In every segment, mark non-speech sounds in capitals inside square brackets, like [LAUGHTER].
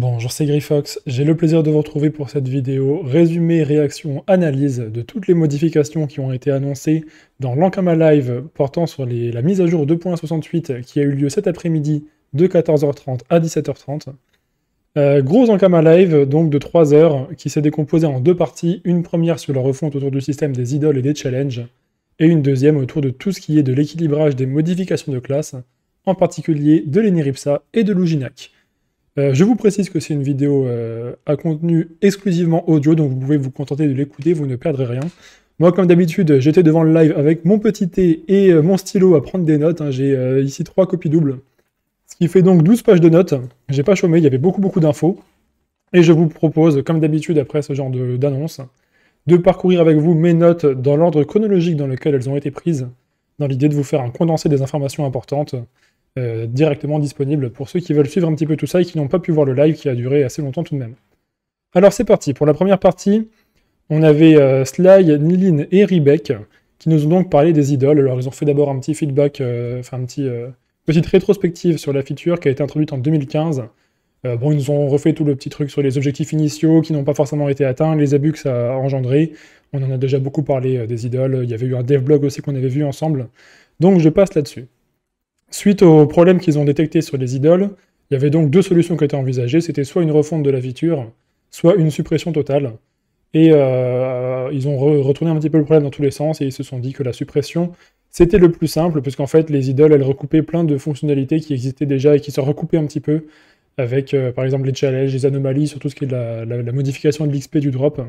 Bonjour, c'est Grifox. J'ai le plaisir de vous retrouver pour cette vidéo résumé, réaction, analyse de toutes les modifications qui ont été annoncées dans l'Ankama Live portant sur la mise à jour 2.68 qui a eu lieu cet après-midi de 14h30 à 17h30. Euh, gros Ankama Live, donc de 3 heures, qui s'est décomposé en deux parties, une première sur la refonte autour du système des idoles et des challenges, et une deuxième autour de tout ce qui est de l'équilibrage des modifications de classe, en particulier de l'Eniripsa et de l'Ujinac. Euh, je vous précise que c'est une vidéo euh, à contenu exclusivement audio, donc vous pouvez vous contenter de l'écouter, vous ne perdrez rien. Moi, comme d'habitude, j'étais devant le live avec mon petit thé et euh, mon stylo à prendre des notes. Hein. J'ai ici trois copies doubles, ce qui fait donc 12 pages de notes. J'ai pas chômé, il y avait beaucoup beaucoup d'infos. Et je vous propose, comme d'habitude après ce genre d'annonce, de, parcourir avec vous mes notes dans l'ordre chronologique dans lequel elles ont été prises, dans l'idée de vous faire un condensé des informations importantes euh, directement disponible pour ceux qui veulent suivre un petit peu tout ça et qui n'ont pas pu voir le live qui a duré assez longtemps tout de même. Alors c'est parti, pour la première partie, on avait euh, Sly, Nilin et Ribek qui nous ont donc parlé des idoles. Alors ils ont fait d'abord un petit feedback, euh, enfin un petit, petite rétrospective sur la feature qui a été introduite en 2015. bon, ils nous ont refait tout le petit truc sur les objectifs initiaux qui n'ont pas forcément été atteints, les abus que ça a engendré. On en a déjà beaucoup parlé des idoles, il y avait eu un devlog aussi qu'on avait vu ensemble. Donc je passe là-dessus. Suite aux problèmes qu'ils ont détectés sur les idoles, il y avait donc deux solutions qui étaient envisagées. C'était soit une refonte de la feature, soit une suppression totale. Et euh, ils ont retourné un petit peu le problème dans tous les sens et ils se sont dit que la suppression, c'était le plus simple, puisqu'en fait, les idoles, elles recoupaient plein de fonctionnalités qui existaient déjà et qui se recoupaient un petit peu avec, euh, par exemple, les challenges, les anomalies, sur tout ce qui est la, la, modification de l'XP du drop.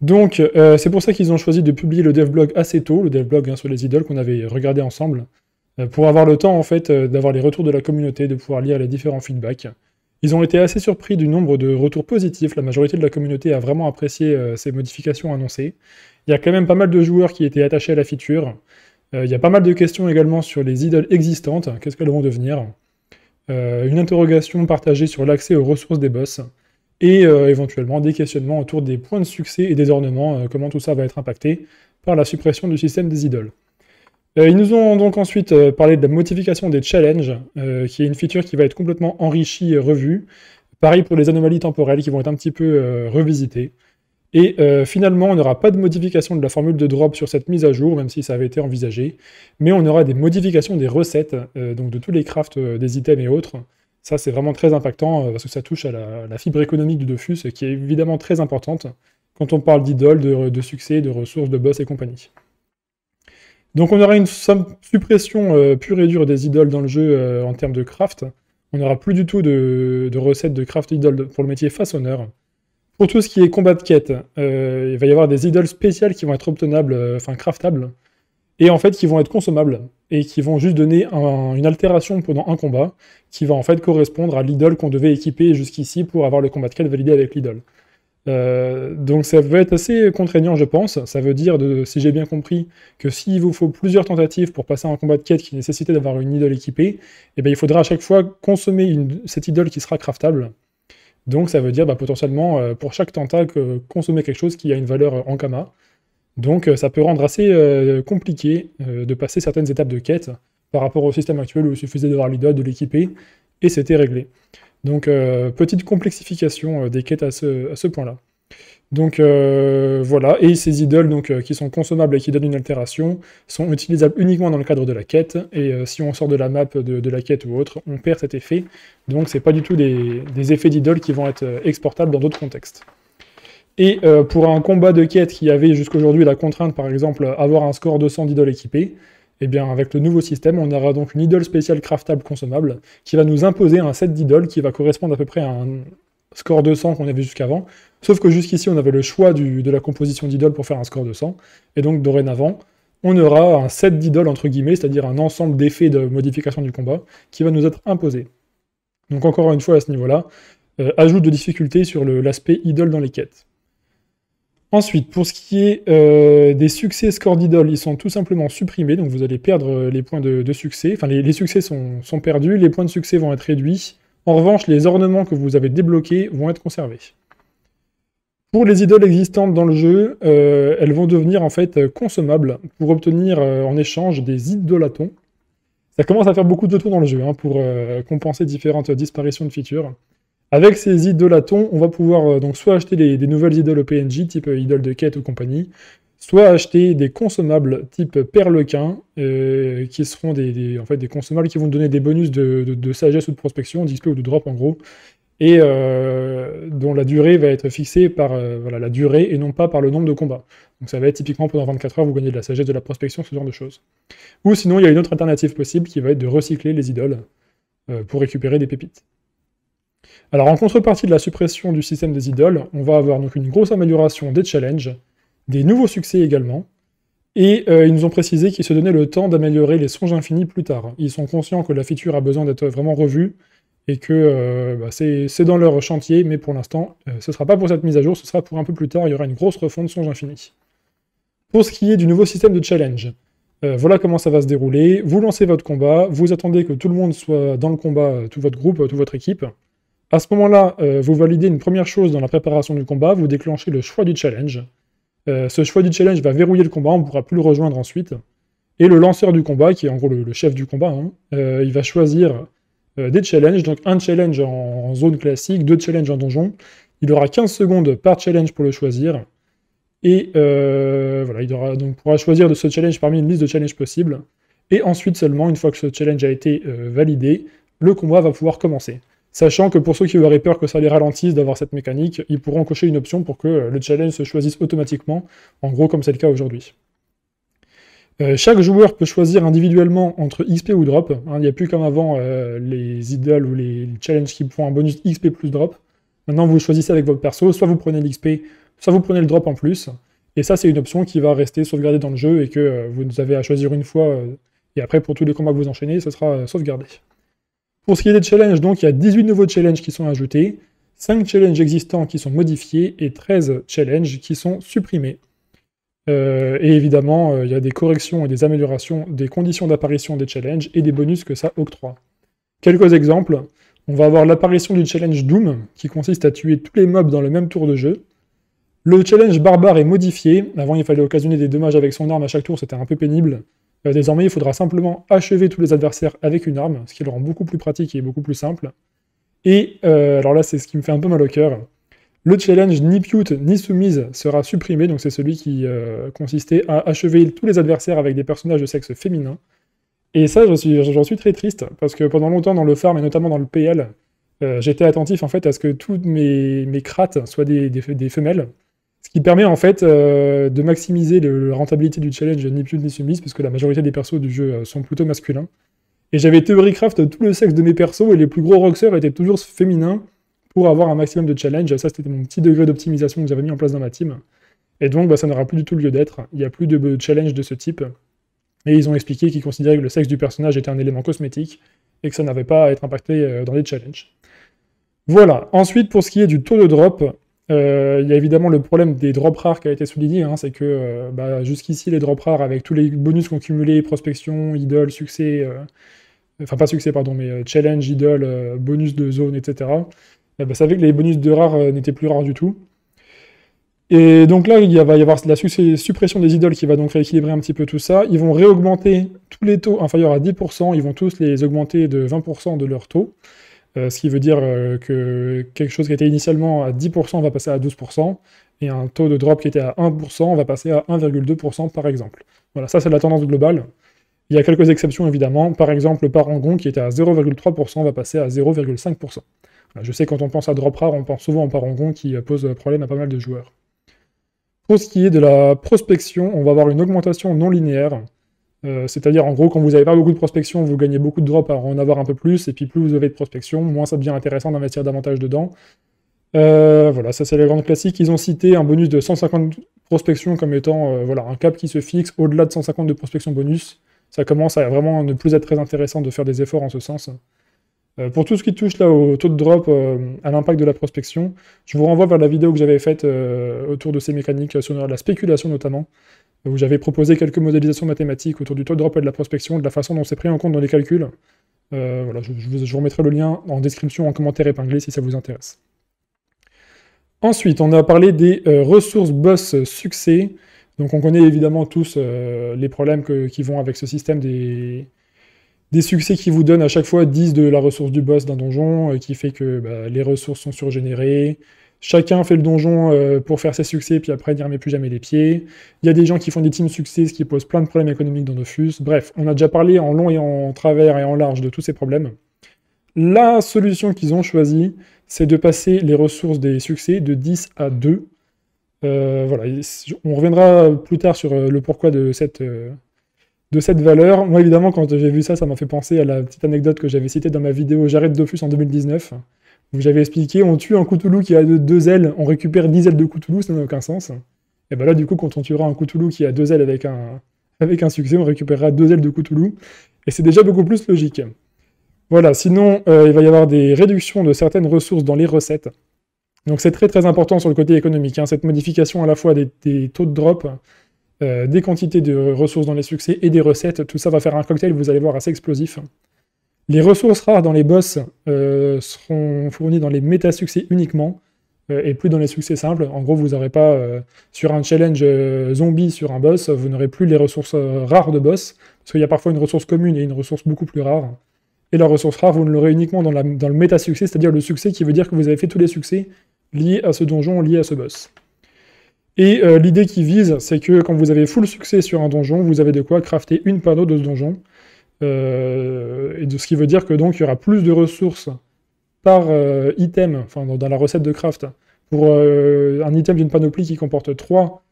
Donc, euh, c'est pour ça qu'ils ont choisi de publier le devblog assez tôt, le devblog hein, sur les idoles qu'on avait regardé ensemble. Euh, pour avoir le temps en fait euh, d'avoir les retours de la communauté, de pouvoir lire les différents feedbacks. Ils ont été assez surpris du nombre de retours positifs, la majorité de la communauté a vraiment apprécié euh, ces modifications annoncées. Il y a quand même pas mal de joueurs qui étaient attachés à la feature. il y a pas mal de questions également sur les idoles existantes, qu'est-ce qu'elles vont devenir? une interrogation partagée sur l'accès aux ressources des boss, et éventuellement des questionnements autour des points de succès et des ornements, comment tout ça va être impacté par la suppression du système des idoles? Euh, ils nous ont donc ensuite euh, parlé de la modification des challenges, euh, qui est une feature qui va être complètement enrichie et revue. Pareil pour les anomalies temporelles qui vont être un petit peu revisitées. Et finalement, on n'aura pas de modification de la formule de drop sur cette mise à jour, même si ça avait été envisagé, mais on aura des modifications des recettes, donc de tous les crafts des items et autres. Ça, c'est vraiment très impactant, parce que ça touche à la, fibre économique du Dofus, qui est évidemment très importante quand on parle d'idoles, de, de, succès, de ressources, de boss et compagnie. Donc on aura une suppression euh, pure et dure des idoles dans le jeu euh, en termes de craft. On n'aura plus du tout de, recettes de craft idoles pour le métier façonneur. Pour tout ce qui est combat de quête, euh, il va y avoir des idoles spéciales qui vont être obtenables, enfin craftables, et en fait qui vont être consommables, et qui vont juste donner une altération pendant un combat, qui va en fait correspondre à l'idole qu'on devait équiper jusqu'ici pour avoir le combat de quête validé avec l'idole. Euh, donc ça va être assez contraignant, je pense. Ça veut dire, de, si j'ai bien compris, que s'il vous faut plusieurs tentatives pour passer un combat de quête qui nécessitait d'avoir une idole équipée, eh bien, il faudra à chaque fois consommer cette idole qui sera craftable. Donc ça veut dire bah, potentiellement, euh, pour chaque tentacle, consommer quelque chose qui a une valeur en kama. Donc euh, ça peut rendre assez compliqué de passer certaines étapes de quête par rapport au système actuel où il suffisait d'avoir l'idole, de l'équiper, et c'était réglé. Donc, euh, petite complexification euh, des quêtes à ce, point-là. Donc euh, voilà, et ces idoles qui sont consommables et qui donnent une altération sont utilisables uniquement dans le cadre de la quête, et si on sort de la map de, la quête ou autre, on perd cet effet, donc c'est pas du tout des, effets d'idoles qui vont être exportables dans d'autres contextes. Et pour un combat de quête qui avait jusqu'aujourd'hui la contrainte par exemple avoir un score de 100 d'idoles équipées, eh bien, avec le nouveau système, on aura donc une idole spéciale craftable consommable qui va nous imposer un set d'idoles qui va correspondre à peu près à un score de 100 qu'on avait jusqu'avant. Sauf que jusqu'ici, on avait le choix de la composition d'idoles pour faire un score de 100. Et donc, dorénavant, on aura un set d'idoles, entre guillemets, c'est-à-dire un ensemble d'effets de modification du combat qui va nous être imposé. Donc, encore une fois, à ce niveau-là, euh, ajout de difficulté sur l'aspect idole dans les quêtes. Ensuite, pour ce qui est euh, des succès score d'idole, ils sont tout simplement supprimés, donc vous allez perdre euh, les points de, succès. Enfin, les, succès sont, perdus, les points de succès vont être réduits. En revanche, les ornements que vous avez débloqués vont être conservés. Pour les idoles existantes dans le jeu, euh, elles vont devenir en fait consommables pour obtenir en échange des idolatons. Ça commence à faire beaucoup de tours dans le jeu hein, pour compenser différentes disparitions de features. Avec ces idolatons, on va pouvoir donc soit acheter des, nouvelles idoles au PNJ, type idole de quête ou compagnie, soit acheter des consommables type perlequin, qui seront des, en fait, des consommables qui vont donner des bonus de, sagesse ou de prospection, d'XP ou de drop en gros, et dont la durée va être fixée par la durée et non pas par le nombre de combats. Donc ça va être typiquement pendant 24 heures, vous gagnez de la sagesse, de la prospection, ce genre de choses. Ou sinon, il y a une autre alternative possible qui va être de recycler les idoles euh, pour récupérer des pépites. Alors en contrepartie de la suppression du système des idoles, on va avoir donc une grosse amélioration des challenges, des nouveaux succès également, et euh, ils nous ont précisé qu'ils se donnaient le temps d'améliorer les songes infinis plus tard. Ils sont conscients que la feature a besoin d'être vraiment revue, et que euh, bah, c'est dans leur chantier, mais pour l'instant, ce ne sera pas pour cette mise à jour, ce sera pour un peu plus tard, il y aura une grosse refonte songe infinis. Pour ce qui est du nouveau système de challenge, euh, voilà comment ça va se dérouler. Vous lancez votre combat, vous attendez que tout le monde soit dans le combat, euh, tout votre groupe, toute votre équipe. À ce moment-là, euh, vous validez une première chose dans la préparation du combat, vous déclenchez le choix du challenge. ce choix du challenge va verrouiller le combat, on ne pourra plus le rejoindre ensuite. Et le lanceur du combat, qui est en gros le, chef du combat, hein, il va choisir des challenges, donc un challenge en, zone classique, deux challenges en donjon. Il aura 15 secondes par challenge pour le choisir. Et euh, voilà, il pourra choisir de ce challenge parmi une liste de challenges possibles. Et ensuite seulement, une fois que ce challenge a été euh, validé, le combat va pouvoir commencer. Sachant que pour ceux qui auraient peur que ça les ralentisse d'avoir cette mécanique, ils pourront cocher une option pour que euh, le challenge se choisisse automatiquement, en gros comme c'est le cas aujourd'hui. chaque joueur peut choisir individuellement entre XP ou drop. Hein. il n'y a plus comme avant les idoles ou les challenges qui font un bonus XP plus drop. Maintenant, vous choisissez avec votre perso, soit vous prenez l'XP, soit vous prenez le drop en plus, et ça c'est une option qui va rester sauvegardée dans le jeu et que euh, vous avez à choisir une fois, euh, et après pour tous les combats que vous enchaînez, ce sera euh, sauvegardé. Pour ce qui est des challenges, donc il y a 18 nouveaux challenges qui sont ajoutés, 5 challenges existants qui sont modifiés et 13 challenges qui sont supprimés. et évidemment, il y a des corrections et des améliorations des conditions d'apparition des challenges et des bonus que ça octroie. Quelques exemples. On va avoir l'apparition du challenge Doom, qui consiste à tuer tous les mobs dans le même tour de jeu. Le challenge barbare est modifié. Avant, il fallait occasionner des dommages avec son arme à chaque tour, c'était un peu pénible. Euh, désormais, il faudra simplement achever tous les adversaires avec une arme, ce qui le rend beaucoup plus pratique et beaucoup plus simple. Et, euh, alors là, c'est ce qui me fait un peu mal au cœur. Le challenge ni pute ni soumise sera supprimé, donc c'est celui qui euh, consistait à achever tous les adversaires avec des personnages de sexe féminin. Et ça, j'en suis, très triste, parce que pendant longtemps dans le farm, et notamment dans le PL, j'étais attentif en fait à ce que toutes mes, crates soient des femelles, ce qui permet en fait euh, de maximiser la rentabilité du challenge ni plus ni submise, parce que la majorité des persos du jeu euh, sont plutôt masculins. Et j'avais theorycraft tout le sexe de mes persos, et les plus gros roxers étaient toujours féminins, pour avoir un maximum de challenge. Ça, c'était mon petit degré d'optimisation que j'avais mis en place dans ma team. Et donc, bah, ça n'aura plus du tout lieu d'être. Il n'y a plus de challenge de ce type. Et ils ont expliqué qu'ils considéraient que le sexe du personnage était un élément cosmétique, et que ça n'avait pas à être impacté euh, dans les challenges. Voilà. Ensuite, pour ce qui est du taux de drop, euh, il y a évidemment le problème des drops rares qui a été souligné, hein, c'est que euh, bah, jusqu'ici les drops rares avec tous les bonus qu'on cumulait, prospection, idole, succès, euh, enfin pas succès pardon, mais challenge, idole, bonus de zone, etc. bah, ça fait que les bonus de rares n'étaient plus rares du tout. Et donc là, il va y avoir la suppression des idoles qui va donc rééquilibrer un petit peu tout ça. Ils vont réaugmenter tous les taux inférieurs à 10%, ils vont tous les augmenter de 20% de leur taux. Euh, ce qui veut dire euh, que quelque chose qui était initialement à 10% va passer à 12%, et un taux de drop qui était à 1% va passer à 1,2% par exemple. Voilà, ça c'est la tendance globale. Il y a quelques exceptions évidemment, par exemple le parangon qui était à 0,3% va passer à 0,5%. je sais quand on pense à drop rare, on pense souvent au parangon qui pose problème à pas mal de joueurs. Pour ce qui est de la prospection, on va avoir une augmentation non linéaire. Euh, c'est-à-dire, en gros, quand vous n'avez pas beaucoup de prospection, vous gagnez beaucoup de drops à en avoir un peu plus, et puis plus vous avez de prospection, moins ça devient intéressant d'investir davantage dedans. Euh, voilà, ça c'est les grandes classiques. Ils ont cité un bonus de 150 prospection comme étant euh, voilà, un cap qui se fixe au-delà de 150 de prospection bonus. Ça commence à vraiment ne plus être très intéressant de faire des efforts en ce sens. pour tout ce qui touche là au taux de drop, à l'impact de la prospection, je vous renvoie vers la vidéo que j'avais faite autour de ces mécaniques sur la spéculation notamment où j'avais proposé quelques modélisations mathématiques autour du taux de drop et de la prospection, de la façon dont c'est pris en compte dans les calculs. Euh, voilà, je, vous, remettrai le lien en description, en commentaire épinglé si ça vous intéresse. Ensuite, on a parlé des euh, ressources boss succès. Donc on connaît évidemment tous euh, les problèmes qui vont avec ce système des, succès qui vous donnent à chaque fois 10 de la ressource du boss d'un donjon, qui fait que bah, les ressources sont surgénérées, Chacun fait le donjon euh, pour faire ses succès, puis après n'y remet plus jamais les pieds. Il y a des gens qui font des teams succès, ce qui pose plein de problèmes économiques dans Dofus. Bref, on a déjà parlé en long et en travers et en large de tous ces problèmes. La solution qu'ils ont choisie, c'est de passer les ressources des succès de 10 à 2. Euh, voilà, on reviendra plus tard sur euh, le pourquoi de cette, de cette valeur. Moi, évidemment, quand j'ai vu ça, ça m'a fait penser à la petite anecdote que j'avais citée dans ma vidéo J'arrête Dofus en 2019 vous j'avais expliqué, on tue un Cthulhu qui a deux ailes, on récupère 10 ailes de Cthulhu, ça n'a aucun sens. Et ben là, du coup, quand on tuera un Cthulhu qui a deux ailes avec un, avec un succès, on récupérera deux ailes de Cthulhu, et c'est déjà beaucoup plus logique. Voilà, sinon, euh, il va y avoir des réductions de certaines ressources dans les recettes. Donc c'est très très important sur le côté économique, hein, cette modification à la fois des, taux de drop, euh, des quantités de ressources dans les succès et des recettes, tout ça va faire un cocktail, vous allez voir, assez explosif. Les ressources rares dans les boss euh, seront fournies dans les méta-succès uniquement, euh, et plus dans les succès simples. En gros, vous n'aurez pas, euh, sur un challenge zombie sur un boss, vous n'aurez plus les ressources rares de boss, parce qu'il y a parfois une ressource commune et une ressource beaucoup plus rare. Et la ressource rare, vous ne l'aurez uniquement dans, dans le méta-succès, c'est-à-dire le succès qui veut dire que vous avez fait tous les succès liés à ce donjon, liés à ce boss. Et l'idée qui vise, c'est que quand vous avez full succès sur un donjon, vous avez de quoi crafter une panneau de ce donjon. Euh, et ce qui veut dire que donc il y aura plus de ressources par euh, item, dans, la recette de craft, pour euh, un item d'une panoplie qui comporte 3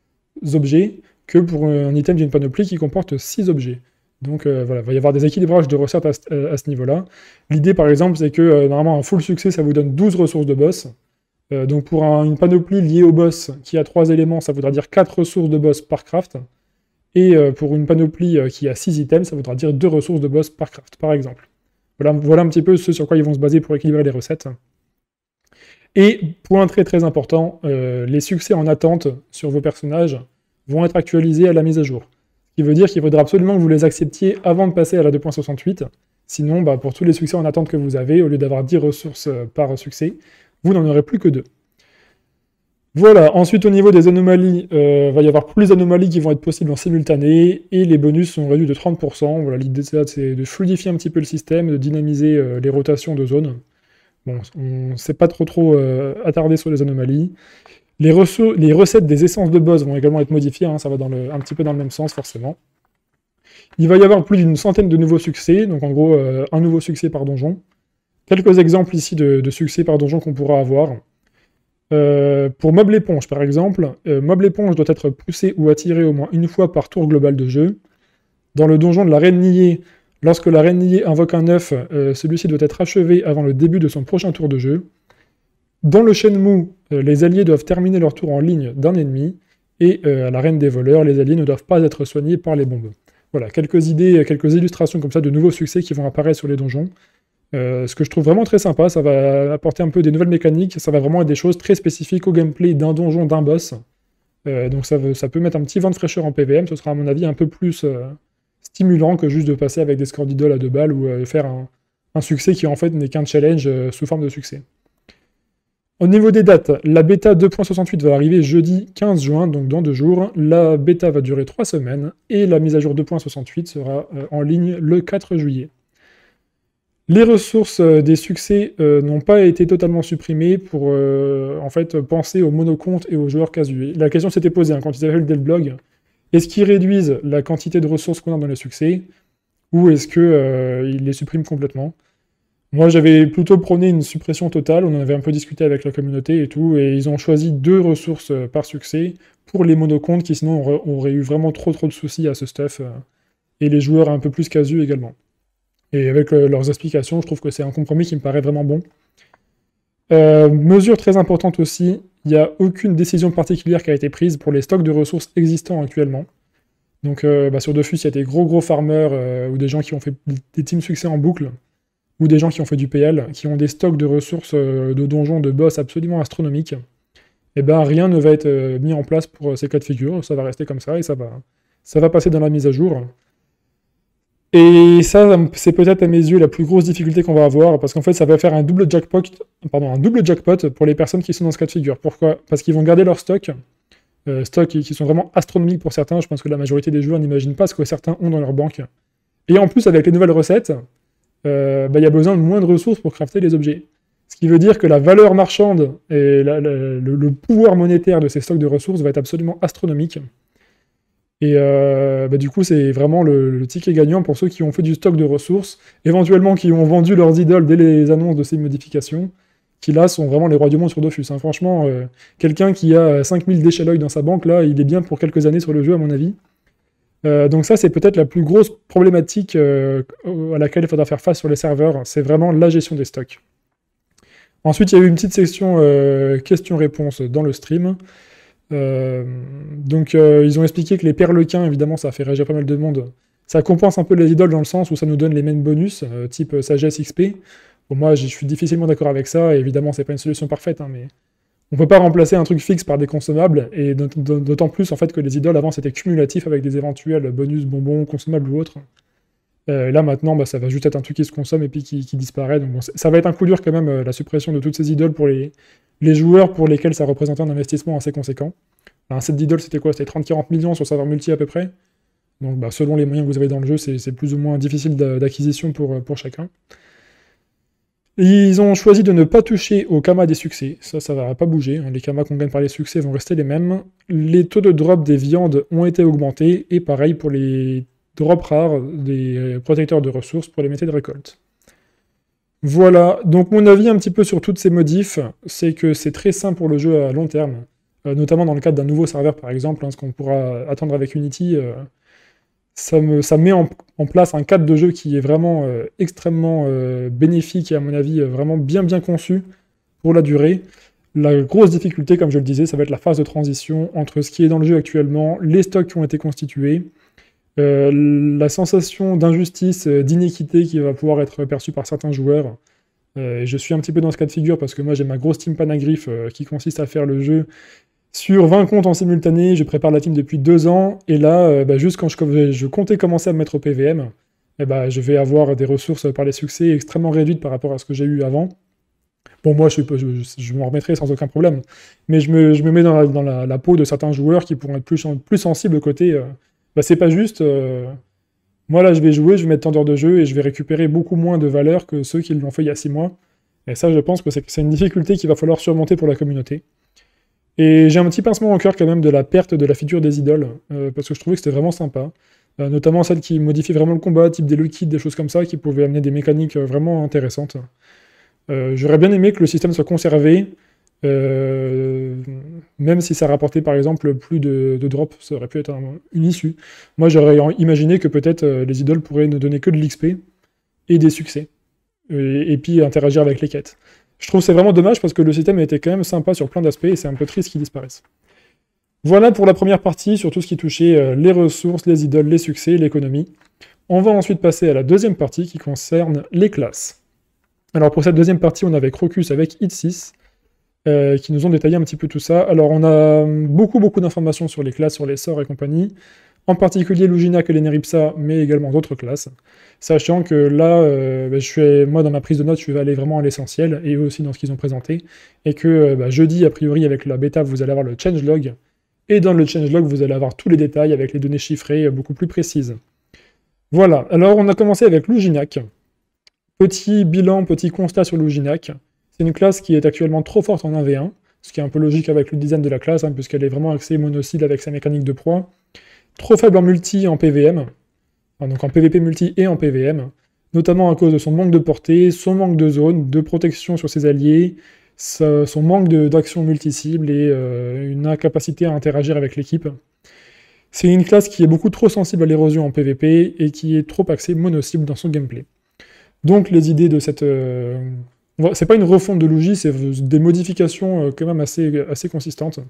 objets, que pour un item d'une panoplie qui comporte 6 objets. Donc voilà, il va y avoir des équilibrages de recettes à, ce niveau-là. L'idée par exemple, c'est que normalement un full succès, ça vous donne 12 ressources de boss. donc pour une panoplie liée au boss qui a 3 éléments, ça voudra dire 4 ressources de boss par craft. Et euh, pour une panoplie euh, qui a 6 items, ça voudra dire 2 ressources de boss par craft, par exemple. Voilà, un petit peu ce sur quoi ils vont se baser pour équilibrer les recettes. Et point très très important, euh, les succès en attente sur vos personnages vont être actualisés à la mise à jour. Ce qui veut dire qu'il faudra absolument que vous les acceptiez avant de passer à la 2.68. Sinon, bah, pour tous les succès en attente que vous avez, au lieu d'avoir 10 ressources par succès, vous n'en aurez plus que 2. Voilà, ensuite au niveau des anomalies, il euh, va y avoir plus d'anomalies qui vont être possibles en simultané, et les bonus sont réduits de 30%. Voilà, l'idée c'est de fluidifier un petit peu le système, de dynamiser euh, les rotations de zones. Bon, on ne s'est pas trop trop euh, attardé sur les anomalies. Les, recettes des essences de boss vont également être modifiées, hein, ça va un petit peu dans le même sens forcément. Il va y avoir plus d'une centaine de nouveaux succès, donc en gros un nouveau succès par donjon. Quelques exemples ici de succès par donjon qu'on pourra avoir. Euh, pour Mob l'éponge, par exemple, euh, Mob l'éponge doit être poussé ou attiré au moins une fois par tour global de jeu. Dans le donjon de la Reine Niée, lorsque la Reine Niée invoque un œuf, euh, celui-ci doit être achevé avant le début de son prochain tour de jeu. Dans le Shenmue, les alliés doivent terminer leur tour en ligne d'un ennemi, et à la Reine des voleurs, les alliés ne doivent pas être soignés par les bombes. Voilà, quelques idées, quelques illustrations comme ça de nouveaux succès qui vont apparaître sur les donjons. Euh, ce que je trouve vraiment très sympa, ça va apporter un peu des nouvelles mécaniques, ça va vraiment être des choses très spécifiques au gameplay d'un donjon, d'un boss. Euh, donc ça, peut mettre un petit vent de fraîcheur en PVM, ce sera à mon avis un peu plus euh, stimulant que juste de passer avec des scores d'idoles à deux balles ou faire un, succès qui en fait n'est qu'un challenge sous forme de succès. Au niveau des dates, la bêta 2.68 va arriver jeudi 15 juin, donc dans deux jours. La bêta va durer trois semaines et la mise à jour 2.68 sera en ligne le 4 juillet. Les ressources euh, des succès euh, n'ont pas été totalement supprimées pour euh, en fait penser aux monocomptes et aux joueurs casués. La question s'était posée hein, quand ils avaient le Delblog. Est-ce qu'ils réduisent la quantité de ressources qu'on a dans les succès ou est-ce qu'ils les suppriment complètement? Moi j'avais plutôt prôné une suppression totale, on en avait un peu discuté avec la communauté et tout, et ils ont choisi deux ressources par succès pour les monocomptes qui sinon auraient, eu vraiment trop trop de soucis à ce stuff, et les joueurs un peu plus casus également. Et avec euh, leurs explications, je trouve que c'est un compromis qui me paraît vraiment bon. Euh, mesure très importante aussi, il n'y a aucune décision particulière qui a été prise pour les stocks de ressources existants actuellement. Donc euh, bah, sur Dofus, il y a des gros gros farmers ou des gens qui ont fait des teams succès en boucle, ou des gens qui ont fait du PL, qui ont des stocks de ressources de donjons, de boss absolument astronomiques. Et eh ben rien ne va être mis en place pour ces cas de figure, ça va rester comme ça et ça va passer dans la mise à jour. Et ça, c'est peut-être à mes yeux la plus grosse difficulté qu'on va avoir, parce qu'en fait, ça va faire un double jackpot, pour les personnes qui sont dans ce cas de figure. Pourquoi? Parce qu'ils vont garder leur stock, euh, stocks qui sont vraiment astronomiques pour certains. Je pense que la majorité des joueurs n'imaginent pas ce que certains ont dans leur banque. Et en plus, avec les nouvelles recettes, euh, bah, il y a besoin de moins de ressources pour crafter les objets. Ce qui veut dire que la valeur marchande et le, pouvoir monétaire de ces stocks de ressources va être absolument astronomique. Et euh, bah, du coup, c'est vraiment le, ticket gagnant pour ceux qui ont fait du stock de ressources, éventuellement qui ont vendu leurs idoles dès les annonces de ces modifications, qui là sont vraiment les rois du monde sur Dofus. Hein. Franchement, euh, quelqu'un qui a 5000 décheleuils dans sa banque, là, il est bien pour quelques années sur le jeu, à mon avis. Euh, donc ça, c'est peut-être la plus grosse problématique à laquelle il faudra faire face sur les serveurs, c'est vraiment la gestion des stocks. Ensuite, il y a eu une petite section questions-réponses dans le stream. Euh, donc euh, ils ont expliqué que les perlequins, évidemment, ça fait réagir pas mal de monde. Ça compense un peu les idoles dans le sens où ça nous donne les mêmes bonus, euh, type sagesse XP. Bon, moi, je suis difficilement d'accord avec ça, et évidemment, c'est pas une solution parfaite, hein, mais on peut pas remplacer un truc fixe par des consommables, et d'autant plus en fait que les idoles avant c'était cumulatif avec des éventuels bonus, bonbons, consommables ou autres. Là maintenant, bah, ça va juste être un truc qui se consomme et puis qui, disparaît. Donc ça va être un coup dur quand même la suppression de toutes ces idoles pour les, joueurs pour lesquels ça représentait un investissement assez conséquent. un set d'idoles, c'était quoi? C'était 30-40 millions sur serveur multi à peu près. Donc bah, selon les moyens que vous avez dans le jeu, c'est plus ou moins difficile d'acquisition pour, euh, pour chacun. Ils ont choisi de ne pas toucher aux kamas des succès, ça, ça va pas bouger, hein. les kamas qu'on gagne par les succès vont rester les mêmes. Les taux de drop des viandes ont été augmentés, et pareil pour les drops rares des protecteurs de ressources pour les métiers de récolte. Voilà, donc mon avis un petit peu sur toutes ces modifs, c'est que c'est très sain pour le jeu à long terme, euh, notamment dans le cadre d'un nouveau serveur par exemple, hein, ce qu'on pourra attendre avec Unity. Euh, ça, me, ça met en, place un cadre de jeu qui est vraiment euh, extrêmement bénéfique et à mon avis vraiment bien bien conçu pour la durée. La grosse difficulté, comme je le disais, ça va être la phase de transition entre ce qui est dans le jeu actuellement, les stocks qui ont été constitués, euh, la sensation d'injustice, euh, d'inéquité qui va pouvoir être perçue par certains joueurs. Euh, je suis un petit peu dans ce cas de figure parce que moi j'ai ma grosse team Panagriffe qui consiste à faire le jeu sur 20 comptes en simultané. Je prépare la team depuis deux ans et là, bah, juste quand je, comptais commencer à me mettre au PVM, eh bah, je vais avoir des ressources par les succès extrêmement réduites par rapport à ce que j'ai eu avant. Bon, moi, je, je, m'en remettrai sans aucun problème. Mais je me, mets dans, la, peau de certains joueurs qui pourront être plus, sensibles côté bah, c'est pas juste. Euh, moi, là, je vais jouer, je vais mettre tant d'heures de jeu et je vais récupérer beaucoup moins de valeur que ceux qui l'ont fait il y a 6 mois. Et ça, je pense que c'est une difficulté qu'il va falloir surmonter pour la communauté. Et j'ai un petit pincement au cœur quand même de la perte de la figure des idoles, euh, parce que je trouvais que c'était vraiment sympa. Euh, notamment celle qui modifie vraiment le combat, type des liquides, des choses comme ça, qui pouvaient amener des mécaniques vraiment intéressantes. J'aurais bien aimé que le système soit conservé, euh, même si ça rapportait par exemple plus de, drops, ça aurait pu être une issue. Moi j'aurais imaginé que peut-être euh, les idoles pourraient ne donner que de l'XP et des succès, et, puis interagir avec les quêtes. Je trouve c'est vraiment dommage parce que le système était quand même sympa sur plein d'aspects et c'est un peu triste qu'ils disparaissent. Voilà pour la première partie sur tout ce qui touchait euh, les ressources, les idoles, les succès, l'économie. On va ensuite passer à la deuxième partie qui concerne les classes. Alors pour cette deuxième partie, on avait Crocus avec Hit 6, euh, qui nous ont détaillé un petit peu tout ça. Alors on a beaucoup beaucoup d'informations sur les classes, sur les sorts et compagnie, en particulier Luginac et les Neripsa, mais également d'autres classes, sachant que là, euh, bah, je suis, moi dans ma prise de notes, je vais aller vraiment à l'essentiel, et eux aussi dans ce qu'ils ont présenté, et que euh, bah, jeudi, a priori, avec la bêta, vous allez avoir le changelog, et dans le changelog, vous allez avoir tous les détails avec les données chiffrées beaucoup plus précises. Voilà, alors on a commencé avec Luginac. Petit bilan, petit constat sur Luginac. C'est une classe qui est actuellement trop forte en 1v1, ce qui est un peu logique avec le design de la classe, hein, puisqu'elle est vraiment axée monocide avec sa mécanique de proie. Trop faible en multi en PVM, donc en PVP multi et en PVM, notamment à cause de son manque de portée, son manque de zone, de protection sur ses alliés, son manque d'action multi-cible et euh, une incapacité à interagir avec l'équipe. C'est une classe qui est beaucoup trop sensible à l'érosion en PVP et qui est trop axée mono-cible dans son gameplay. Donc les idées de cette euh, c'est pas une refonte de Luigi, c'est des modifications euh, quand même assez, assez consistantes,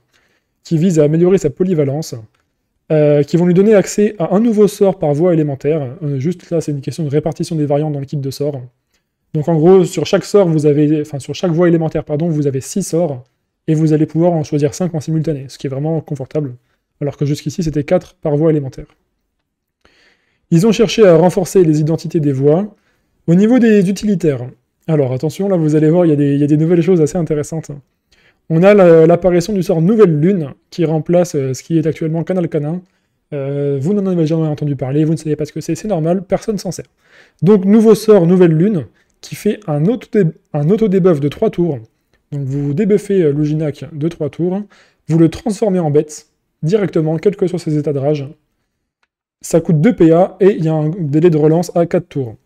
qui visent à améliorer sa polyvalence, euh, qui vont lui donner accès à un nouveau sort par voie élémentaire. Euh, juste là, c'est une question de répartition des variantes dans le kit de sorts. Donc en gros, sur chaque sort, vous avez, enfin sur chaque voie élémentaire, pardon, vous avez 6 sorts, et vous allez pouvoir en choisir 5 en simultané, ce qui est vraiment confortable, alors que jusqu'ici c'était 4 par voie élémentaire. Ils ont cherché à renforcer les identités des voies. Au niveau des utilitaires, alors attention, là vous allez voir, il y, a des nouvelles choses assez intéressantes. On a l'apparition du sort Nouvelle Lune, qui remplace euh, ce qui est actuellement Canal Canin, Euh, vous n'en avez jamais entendu parler, vous ne savez pas ce que c'est, c'est normal, personne s'en sert. Donc nouveau sort, nouvelle lune, qui fait un auto-debuff de 3 tours. Donc vous débuffez euh, Luginac de 3 tours, vous le transformez en bête, directement, quel que soit ses états de rage. Ça coûte 2 PA, et il y a un délai de relance à 4 tours.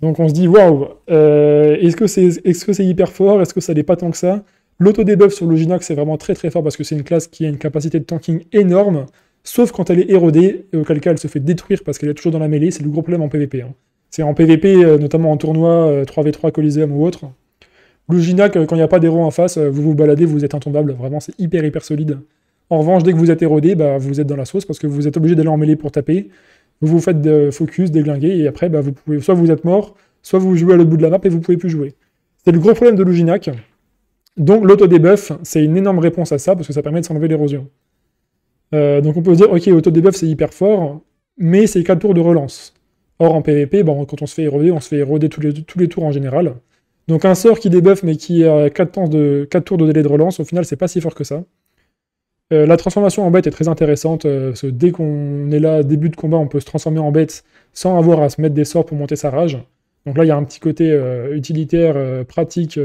Donc on se dit, waouh, euh, est-ce que c'est hyper fort? Est-ce que ça n'est pas tant que ça? L'auto-debuff sur Luginac, c'est vraiment très très fort parce que c'est une classe qui a une capacité de tanking énorme, sauf quand elle est érodée, et auquel cas elle se fait détruire parce qu'elle est toujours dans la mêlée, c'est le gros problème en PvP. Hein. C'est en PvP, euh, notamment en tournoi 3v3 euh, Coliseum ou autre. Luginac, quand il n'y a pas d'héros en face, vous vous baladez, vous êtes intombable, vraiment c'est hyper hyper solide. En revanche, dès que vous êtes érodé, bah, vous êtes dans la sauce parce que vous êtes obligé d'aller en mêlée pour taper, vous vous faites de focus, déglinguer, et après, bah, soit vous êtes mort, soit vous jouez à l'autre bout de la map et vous pouvez plus jouer. C'est le gros problème de Luginac. Donc l'auto-debuff, c'est une énorme réponse à ça, parce que ça permet de s'enlever l'érosion. Euh, donc on peut se dire, ok, auto-debuff c'est hyper fort, mais c'est 4 tours de relance. Or en PvP, bon, quand on se fait éroder, on se fait éroder tous les, tours en général. Donc un sort qui débuffe mais qui a 4, de, 4 tours de délai de relance, au final c'est pas si fort que ça. Euh, la transformation en bête est très intéressante, euh, parce dès qu'on est là, début de combat, on peut se transformer en bête sans avoir à se mettre des sorts pour monter sa rage. Donc là, il y a un petit côté euh, utilitaire, pratique,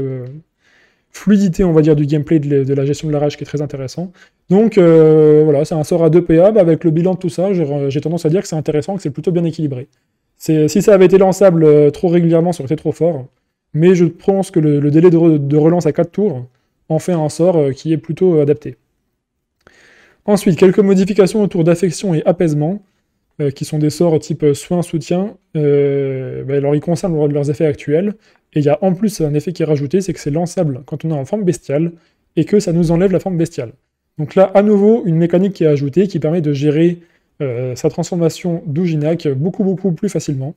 fluidité, on va dire, du gameplay de, la gestion de la rage qui est très intéressant. Donc voilà, c'est un sort à 2 PA, avec le bilan de tout ça, j'ai tendance à dire que c'est intéressant, que c'est plutôt bien équilibré. Si ça avait été lançable trop régulièrement, ça aurait été trop fort. Mais je pense que le, délai de, de, relance à 4 tours en fait un sort qui est plutôt adapté. Ensuite, quelques modifications autour d'affection et apaisement, euh, qui sont des sorts type euh, soin, soutien. Euh, bah, alors, ils concernent leurs effets actuels. Et il y a en plus un effet qui est rajouté, c'est que c'est lançable quand on est en forme bestiale, et que ça nous enlève la forme bestiale. Donc là, à nouveau, une mécanique qui est ajoutée, qui permet de gérer sa transformation d'Ujinac beaucoup beaucoup plus facilement,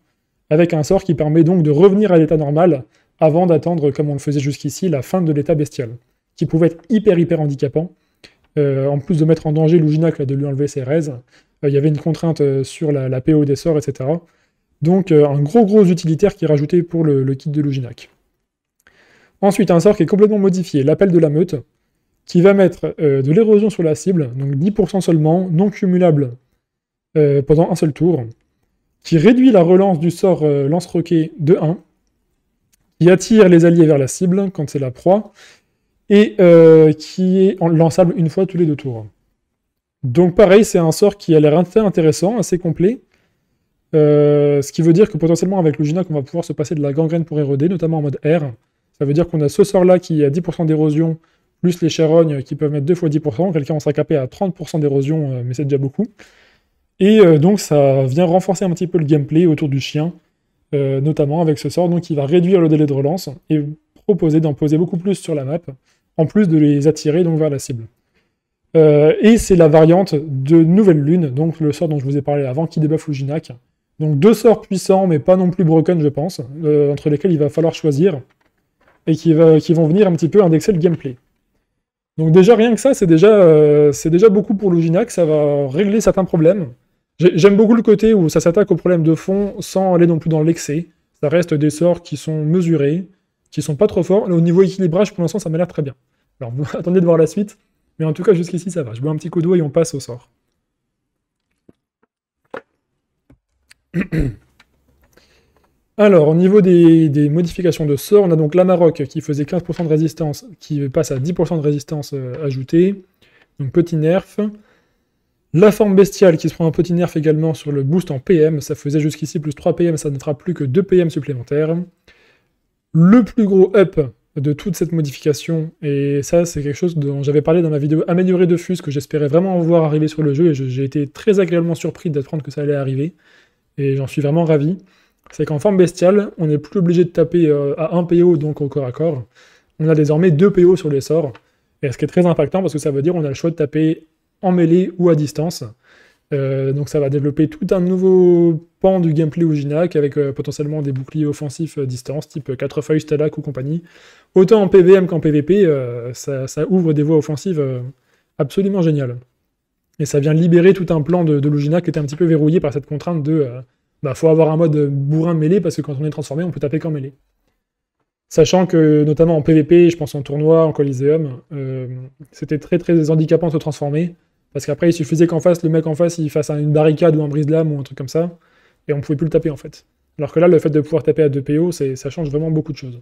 avec un sort qui permet donc de revenir à l'état normal avant d'attendre, comme on le faisait jusqu'ici, la fin de l'état bestial, qui pouvait être hyper hyper handicapant, en plus de mettre en danger Luginac, de lui enlever ses raises, euh, il y avait une contrainte euh, sur la, PO des sorts, etc. Donc un gros gros utilitaire qui est rajouté pour le, kit de Luginac. Ensuite, un sort qui est complètement modifié, l'appel de la meute, qui va mettre de l'érosion sur la cible, donc 10% seulement, non cumulable pendant un seul tour, qui réduit la relance du sort lance-roquet de 1, qui attire les alliés vers la cible quand c'est la proie, et euh, qui est lançable une fois tous les deux tours. Donc pareil, c'est un sort qui a l'air assez intéressant, assez complet, euh, ce qui veut dire que potentiellement avec le Ginac, on va pouvoir se passer de la gangrène pour éroder, notamment en mode R. Ça veut dire qu'on a ce sort-là qui a 10% d'érosion, plus les charognes qui peuvent mettre 2 fois 10%, quelqu'un on sera capé à 30% d'érosion, euh, mais c'est déjà beaucoup. Et donc ça vient renforcer un petit peu le gameplay autour du chien, notamment avec ce sort, donc qui va réduire le délai de relance, et proposer d'en poser beaucoup plus sur la map, en plus de les attirer donc vers la cible. Euh, et c'est la variante de Nouvelle Lune, donc le sort dont je vous ai parlé avant, qui débuffe Luginac. Donc deux sorts puissants, mais pas non plus broken, je pense, euh, entre lesquels il va falloir choisir, et qui, vont venir un petit peu indexer le gameplay. Donc déjà, rien que ça, c'est déjà, euh, déjà beaucoup pour Luginac, ça va régler certains problèmes. J'aime beaucoup le côté où ça s'attaque aux problèmes de fond sans aller non plus dans l'excès. Ça reste des sorts qui sont mesurés, qui sont pas trop forts. Au niveau équilibrage, pour l'instant, ça m'a l'air très bien. Alors, [LAUGHS] attendez de voir la suite. Mais en tout cas, jusqu'ici, ça va. Je bois un petit coup d'eau et on passe au sort. [CLEARS THROAT] Alors, au niveau des, modifications de sort, on a donc la Maroc qui faisait 15% de résistance, qui passe à 10% de résistance euh, ajoutée. Donc, petit nerf. La forme bestiale qui se prend un petit nerf également sur le boost en PM, ça faisait jusqu'ici plus 3 PM, ça ne fera plus que 2 PM supplémentaires le plus gros up de toute cette modification, et ça c'est quelque chose dont j'avais parlé dans ma vidéo améliorée de Fuse, que j'espérais vraiment voir arriver sur le jeu, et j'ai été très agréablement surpris d'apprendre que ça allait arriver, et j'en suis vraiment ravi, c'est qu'en forme bestiale, on n'est plus obligé de taper euh, à un PO, donc au corps à corps, on a désormais deux PO sur les sorts, et ce qui est très impactant parce que ça veut dire qu'on a le choix de taper en mêlée ou à distance, euh, donc ça va développer tout un nouveau pan du gameplay Ujinac avec euh, potentiellement des boucliers offensifs à distance, type 4 feuilles, Stalag ou compagnie. Autant en PVM qu'en PVP, euh, ça, ouvre des voies offensives absolument géniales. Et ça vient libérer tout un plan de, de qui était un petit peu verrouillé par cette contrainte de bah faut avoir un mode bourrin mêlée parce que quand on est transformé, on peut taper qu'en mêlée. Sachant que, notamment en PVP, je pense en tournoi, en Coliseum, c'était très très handicapant de se transformer Parce qu'après, il suffisait qu'en face, le mec en face, il fasse une barricade ou un brise-lame ou un truc comme ça, et on pouvait plus le taper en fait. Alors que là, le fait de pouvoir taper à 2 PO, ça change vraiment beaucoup de choses.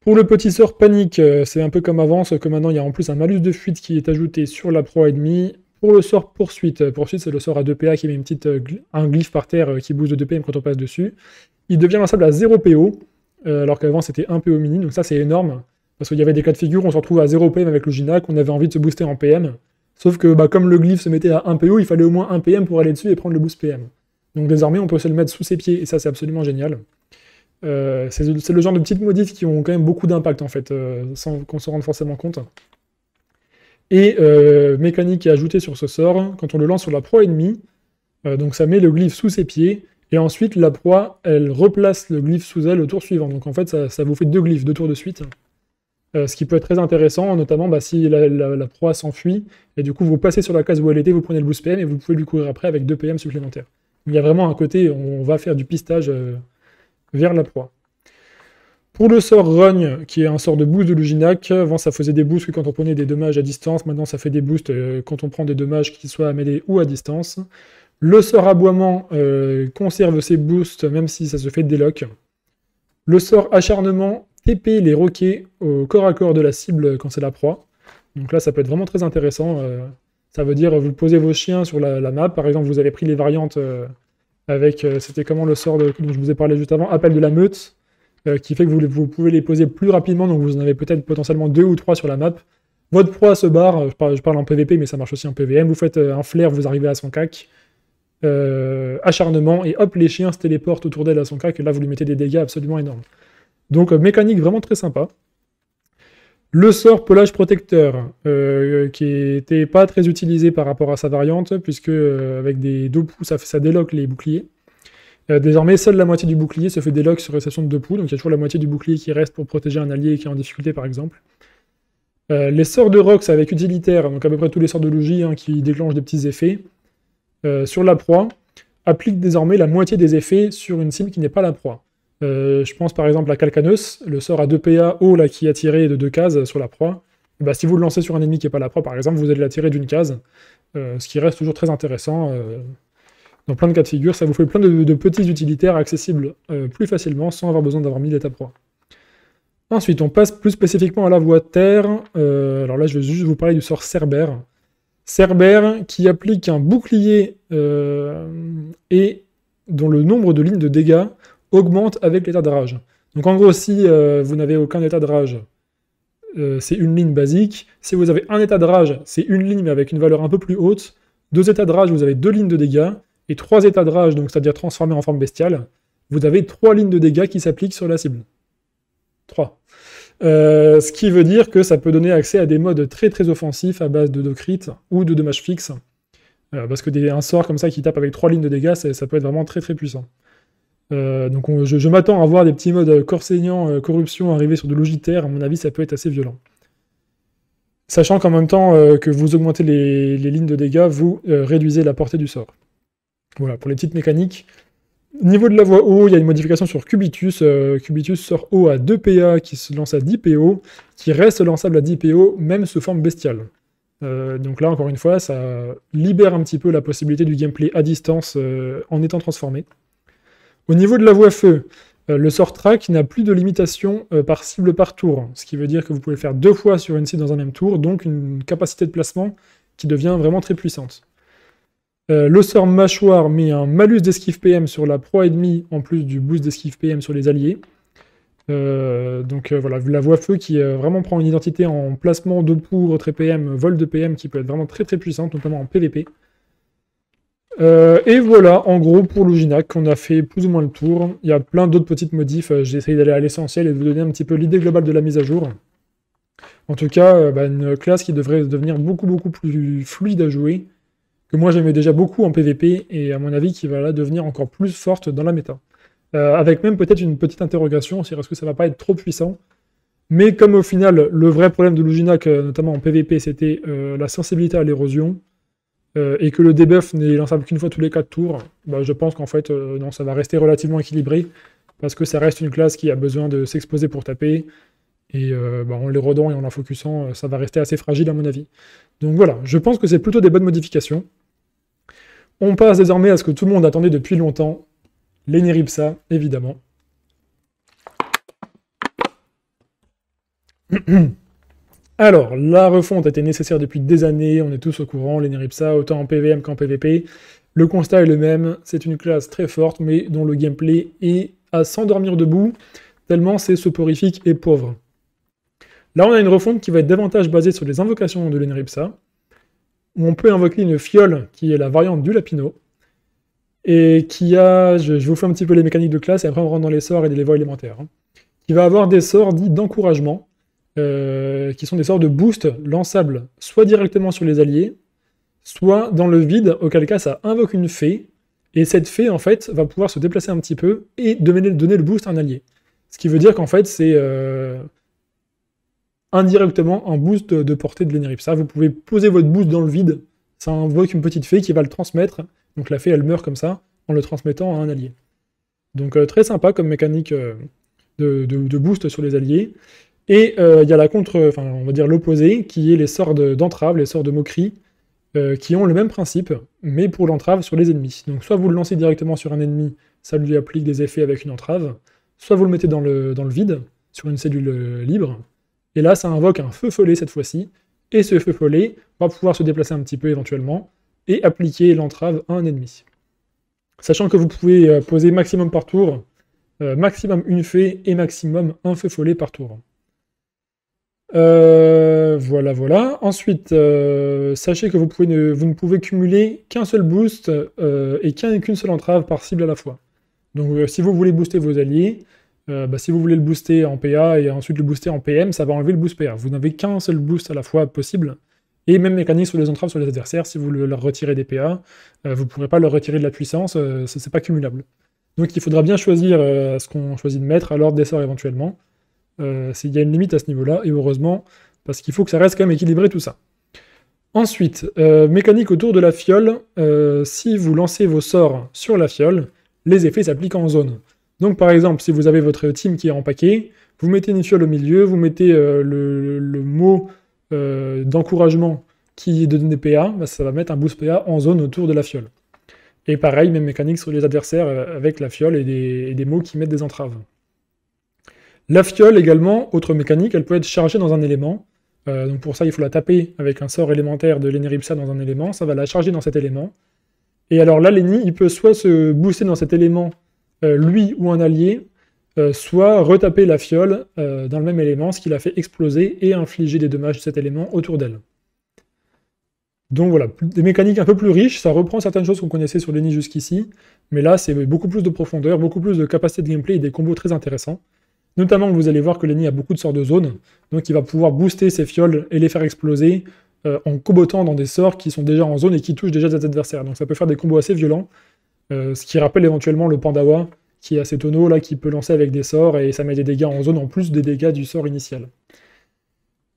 Pour le petit sort panique, euh, c'est un peu comme avant, sauf que maintenant il y a en plus un malus de fuite qui est ajouté sur la proie ennemie. Pour le sort poursuite, euh, poursuite c'est le sort à 2 PA qui met une petite, euh, un glyphe par terre qui booste de 2 PM quand on passe dessus. Il devient lançable à 0 PO, alors qu'avant c'était 1 PO mini, donc ça c'est énorme. Parce qu'il y avait des cas de figure, on se retrouve à 0 PM avec le Ginac, on avait envie de se booster en PM. Sauf que bah, comme le glyphe se mettait à 1 PO, il fallait au moins 1 PM pour aller dessus et prendre le boost PM. Donc désormais on peut se le mettre sous ses pieds, et ça c'est absolument génial. Euh, c'est le genre de petites modifs qui ont quand même beaucoup d'impact en fait, euh, sans qu'on se rende forcément compte. Et euh, mécanique est ajoutée sur ce sort, quand on le lance sur la proie ennemie, donc ça met le glyphe sous ses pieds, et ensuite la proie, elle replace le glyphe sous elle au tour suivant. Donc en fait, ça, vous fait deux glyphes, deux tours de suite. Ce qui peut être très intéressant, notamment bah, si la, proie s'enfuit, et du coup vous passez sur la case où elle était, vous prenez le boost PM, et vous pouvez lui courir après avec 2 PM supplémentaires. Il y a vraiment un côté, on va faire du pistage vers la proie. Pour le sort Rogne, qui est un sort de boost de Luginac, avant ça faisait des boosts quand on prenait des dommages à distance, maintenant ça fait des boosts euh, quand on prend des dommages qui soient à mêlée ou à distance. Le sort Aboiement euh, conserve ses boosts même si ça se fait déloc. Le sort Acharnement TP les roquets au corps à corps de la cible quand c'est la proie. Donc là ça peut être vraiment très intéressant. Euh, ça veut dire vous posez vos chiens sur la, map, par exemple vous avez pris les variantes avec, euh, c'était comment le sort dont je vous ai parlé juste avant, appel de la meute, euh, qui fait que vous, pouvez les poser plus rapidement, donc vous en avez peut-être potentiellement deux ou trois sur la map. Votre proie se barre, je parle, en PVP, mais ça marche aussi en PVM, vous faites euh, un flair, vous arrivez à son cac, acharnement, et hop, les chiens se téléportent autour d'elle à son cac, et là vous lui mettez des dégâts absolument énormes. Donc mécanique vraiment très sympa. Le sort pelage protecteur, euh, qui n'était pas très utilisé par rapport à sa variante, puisque euh, avec des deux poux, ça, déloque les boucliers. Euh, désormais, seule la moitié du bouclier se fait déloc sur réception de deux poux, donc il y a toujours la moitié du bouclier qui reste pour protéger un allié qui est en difficulté, par exemple. les sorts de Rox avec utilitaire, donc à peu près tous les sorts de Logie hein, qui déclenchent des petits effets, sur la proie, appliquent désormais la moitié des effets sur une cible qui n'est pas la proie. Euh, je pense par exemple à Calcanus, le sort à 2 PA haut qui a tiré de deux cases sur la proie. bah, si vous le lancez sur un ennemi qui n'est pas la proie, par exemple, vous allez la tirer d'une case, euh, ce qui reste toujours très intéressant. Euh, dans plein de cas de figure, ça vous fait plein de, petits utilitaires accessibles plus facilement sans avoir besoin d'avoir mis l'état proie. Ensuite, on passe plus spécifiquement à la voie terre. alors là, je vais juste vous parler du sort Cerber. Cerber qui applique un bouclier et dont le nombre de lignes de dégâts augmente avec l'état de rage. Donc en gros, si euh, vous n'avez aucun état de rage, euh, c'est une ligne basique. Si vous avez un état de rage, c'est une ligne mais avec une valeur un peu plus haute. Deux états de rage, vous avez deux lignes de dégâts. Et trois états de rage, donc c'est-à-dire transformés en forme bestiale, vous avez trois lignes de dégâts qui s'appliquent sur la cible. Trois. Euh, ce qui veut dire que ça peut donner accès à des modes très très offensifs à base de de crit ou de dommages fixes. parce que des, un sort comme ça qui tape avec trois lignes de dégâts, ça peut être vraiment très très puissant. Euh, donc je, m'attends à voir des petits modes corps saignant, euh, corruption arriver sur de logitaire. À mon avis, ça peut être assez violent. Sachant qu'en même temps euh, que vous augmentez les, lignes de dégâts, vous réduisez la portée du sort. Voilà, pour les petites mécaniques. Niveau de la voie haut, il y a une modification sur Cubitus. Cubitus sort haut à 2 PA qui se lance à 10 PO, qui reste lançable à 10 PO, même sous forme bestiale. donc là, encore une fois, ça libère un petit peu la possibilité du gameplay à distance en étant transformé. Au niveau de la voie feu, euh, le sort track n'a plus de limitation euh, par cible par tour, ce qui veut dire que vous pouvez faire deux fois sur une cible dans un même tour, donc une capacité de placement qui devient vraiment très puissante. Euh, le sort mâchoire met un malus d'esquive PM sur la proie ennemie, en plus du boost d'esquive PM sur les alliés. donc voilà, la voie feu qui vraiment prend une identité en placement de poudre, très PM, vol de PM, qui peut être vraiment très très puissante, notamment en PvP. Euh, et voilà, en gros, pour Luginac, on a fait plus ou moins le tour. Il y a plein d'autres petites modifs. Euh, j'ai essayé d'aller à l'essentiel et de vous donner un petit peu l'idée globale de la mise à jour. En tout cas, euh, bah, une classe qui devrait devenir beaucoup beaucoup plus fluide à jouer, que moi j'aimais déjà beaucoup en PvP, et à mon avis qui va là devenir encore plus forte dans la méta. avec même peut-être une petite interrogation sur est-ce que ça va pas être trop puissant. Mais comme au final, le vrai problème de Luginac, notamment en PvP, c'était la sensibilité à l'érosion, euh, et que le debuff n'est lançable qu'une fois tous les 4 tours, bah, je pense qu'en fait, euh, non, ça va rester relativement équilibré, parce que ça reste une classe qui a besoin de s'exposer pour taper, Et bah, en les rodant et en la focusant, ça va rester assez fragile à mon avis. Donc voilà, je pense que c'est plutôt des bonnes modifications. On passe désormais à ce que tout le monde attendait depuis longtemps, l'Eneripsa, évidemment. [CLEARS THROAT] Alors, la refonte a été nécessaire depuis des années, on est tous au courant, l'Eneripsa, autant en PVM qu'en PVP. Le constat est le même, c'est une classe très forte, mais dont le gameplay est à s'endormir debout, tellement c'est soporifique et pauvre. Là, on a une refonte qui va être davantage basée sur les invocations de l'Eneripsa, où on peut invoquer une fiole, qui est la variante du Lapino, et qui a, je, vous fais un petit peu les mécaniques de classe, et après on rentre dans les sorts et les voies élémentaires, hein, qui va avoir des sorts dits d'encouragement, euh, qui sont des sorts de boost lançables soit directement sur les alliés, soit dans le vide, auquel cas ça invoque une fée, et cette fée, en fait, va pouvoir se déplacer un petit peu et donner, le boost à un allié. Ce qui veut dire qu'en fait, c'est euh, indirectement un boost de, portée de l'éneripsa. Vous pouvez poser votre boost dans le vide, ça invoque une petite fée qui va le transmettre, donc la fée, elle meurt comme ça, en le transmettant à un allié. Donc euh, très sympa comme mécanique de, boost sur les alliés. Et euh, il y a la contre, enfin on va dire l'opposé, qui est les sorts d'entrave, les sorts de moquerie, euh, qui ont le même principe, mais pour l'entrave sur les ennemis. Donc soit vous le lancez directement sur un ennemi, ça lui applique des effets avec une entrave, soit vous le mettez dans le, dans le vide, sur une cellule euh, libre, et là ça invoque un feu follet cette fois-ci, et ce feu follet va pouvoir se déplacer un petit peu éventuellement, et appliquer l'entrave à un ennemi. Sachant que vous pouvez poser maximum par tour, maximum une fée et maximum un feu follet par tour. Euh, voilà, voilà. Ensuite, euh, sachez que vous, ne, pouvez cumuler qu'un seul boost euh, et qu'une seule entrave par cible à la fois. Donc si vous voulez booster vos alliés, bah, si vous voulez le booster en PA et ensuite le booster en PM, ça va enlever le boost PA. Vous n'avez qu'un seul boost à la fois possible. Et même mécanique sur les entraves sur les adversaires, si vous leur retirez des PA, vous ne pourrez pas leur retirer de la puissance, ce n'est pas cumulable. Donc il faudra bien choisir ce qu'on choisit de mettre à l'ordre des sorts éventuellement. Euh, il y a une limite à ce niveau-là, et heureusement, parce qu'il faut que ça reste quand même équilibré tout ça. Ensuite, euh, mécanique autour de la fiole, euh, si vous lancez vos sorts sur la fiole, les effets s'appliquent en zone. Donc par exemple, si vous avez votre team qui est en paquet, vous mettez une fiole au milieu, vous mettez le, mot d'encouragement qui donne des PA, bah, ça va mettre un boost PA en zone autour de la fiole. Et pareil, même mécanique sur les adversaires avec la fiole et des mots qui mettent des entraves. La fiole également, autre mécanique, elle peut être chargée dans un élément. Euh, donc pour ça, il faut la taper avec un sort élémentaire de l'Eneripsa dans un élément. Ça va la charger dans cet élément. Et alors là, Lenny, il peut soit se booster dans cet élément, euh, lui ou un allié, euh, soit retaper la fiole dans le même élément, ce qui la fait exploser et infliger des dommages de cet élément autour d'elle. Donc voilà, des mécaniques un peu plus riches, ça reprend certaines choses qu'on connaissait sur Lenny jusqu'ici, mais là c'est beaucoup plus de profondeur, beaucoup plus de capacité de gameplay et des combos très intéressants. Notamment, vous allez voir que Lenny a beaucoup de sorts de zones, donc il va pouvoir booster ses fioles et les faire exploser euh, en cobotant dans des sorts qui sont déjà en zone et qui touchent déjà des adversaires. Donc ça peut faire des combos assez violents, euh, ce qui rappelle éventuellement le Pandawa, qui est assez tonneau, là, qui peut lancer avec des sorts, et ça met des dégâts en zone en plus des dégâts du sort initial.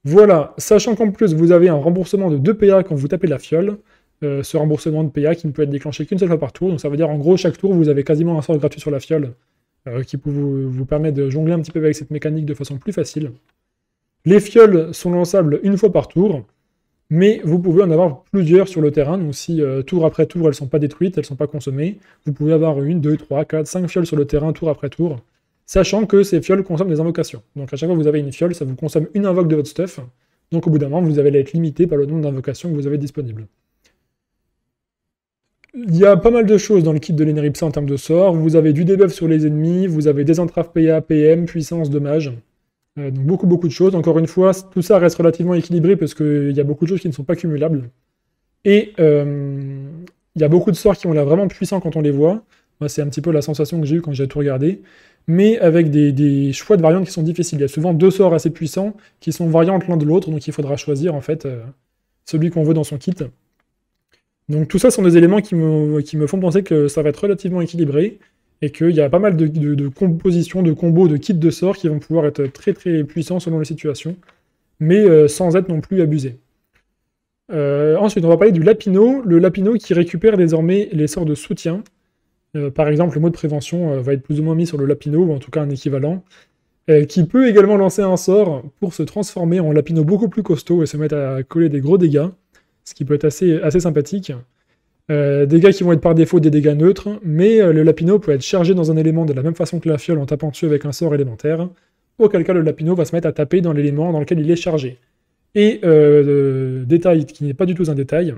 Voilà, sachant qu'en plus vous avez un remboursement de 2 PA quand vous tapez la fiole, euh, ce remboursement de PA qui ne peut être déclenché qu'une seule fois par tour, donc ça veut dire en gros chaque tour vous avez quasiment un sort gratuit sur la fiole qui peut vous, permettre de jongler un petit peu avec cette mécanique de façon plus facile. Les fioles sont lançables une fois par tour, mais vous pouvez en avoir plusieurs sur le terrain, donc si euh, tour après tour elles ne sont pas détruites, elles ne sont pas consommées, vous pouvez avoir une, deux, trois, quatre, cinq fioles sur le terrain tour après tour, sachant que ces fioles consomment des invocations. Donc à chaque fois que vous avez une fiole, ça vous consomme une invoque de votre stuff, donc au bout d'un moment vous allez être limité par le nombre d'invocations que vous avez disponibles. Il y a pas mal de choses dans le kit de l'Eneripsa en termes de sorts. Vous avez du debuff sur les ennemis, vous avez des entraves PA, PM, puissance, dommage. Euh, donc beaucoup beaucoup de choses. Encore une fois, tout ça reste relativement équilibré parce qu'il y a beaucoup de choses qui ne sont pas cumulables. Et euh, il y a beaucoup de sorts qui ont l'air vraiment puissants quand on les voit. Moi, c'est un petit peu la sensation que j'ai eue quand j'ai tout regardé. Mais avec des, choix de variantes qui sont difficiles. Il y a souvent deux sorts assez puissants qui sont variantes l'un de l'autre, donc il faudra choisir en fait euh, celui qu'on veut dans son kit. Donc tout ça sont des éléments qui me, font penser que ça va être relativement équilibré, et qu'il y a pas mal de, compositions, de combos, de kits de sorts qui vont pouvoir être très très puissants selon les situations, mais euh, sans être non plus abusés. Euh, ensuite, on va parler du Lapino, le Lapino qui récupère désormais les sorts de soutien. Euh, par exemple, le mot de prévention va être plus ou moins mis sur le Lapino, ou en tout cas un équivalent. qui peut également lancer un sort pour se transformer en lapino beaucoup plus costaud et se mettre à coller des gros dégâts, ce qui peut être assez, sympathique. dégâts qui vont être par défaut des dégâts neutres, mais le lapino peut être chargé dans un élément de la même façon que la fiole en tapant dessus avec un sort élémentaire, auquel cas le lapino va se mettre à taper dans l'élément dans lequel il est chargé. Et euh, détail qui n'est pas du tout un détail,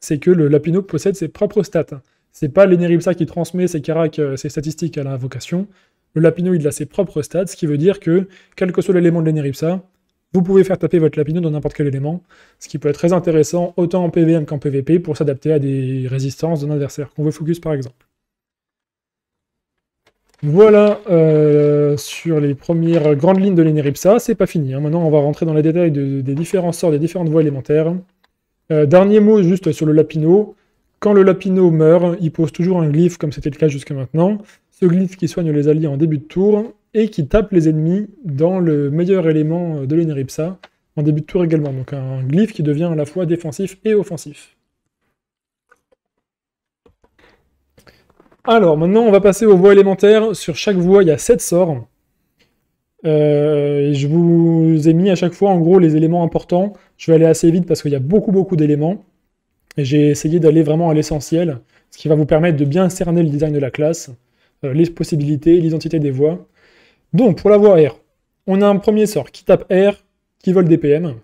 c'est que le lapino possède ses propres stats. C'est pas l'Eneripsa qui transmet ses caracs, euh, ses statistiques à l'invocation. Le lapino, il a ses propres stats, ce qui veut dire que, quel que soit l'élément de l'Eneripsa, vous pouvez faire taper votre lapino dans n'importe quel élément, ce qui peut être très intéressant autant en PVM qu'en PVP pour s'adapter à des résistances d'un adversaire qu'on veut focus par exemple. Voilà euh, sur les premières grandes lignes de l'Eneripsa, c'est pas fini. Hein. Maintenant, on va rentrer dans les détails des différents sorts, des différentes voies élémentaires. Euh, dernier mot juste sur le Lapino. Quand le Lapino meurt, il pose toujours un glyphe, comme c'était le cas jusqu'à maintenant. Ce glyphe qui soigne les alliés en début de tour, et qui tape les ennemis dans le meilleur élément de l'Eneripsa, en début de tour également. Donc un glyphe qui devient à la fois défensif et offensif. Alors, maintenant, on va passer aux voies élémentaires. Sur chaque voie, il y a 7 sorts. Euh, je vous ai mis à chaque fois, en gros, les éléments importants. Je vais aller assez vite parce qu'il y a beaucoup, beaucoup d'éléments. Et j'ai essayé d'aller vraiment à l'essentiel, ce qui va vous permettre de bien cerner le design de la classe, euh, les possibilités, l'identité des voies. Donc, pour la voie R, on a un premier sort qui tape R, qui vole des PM.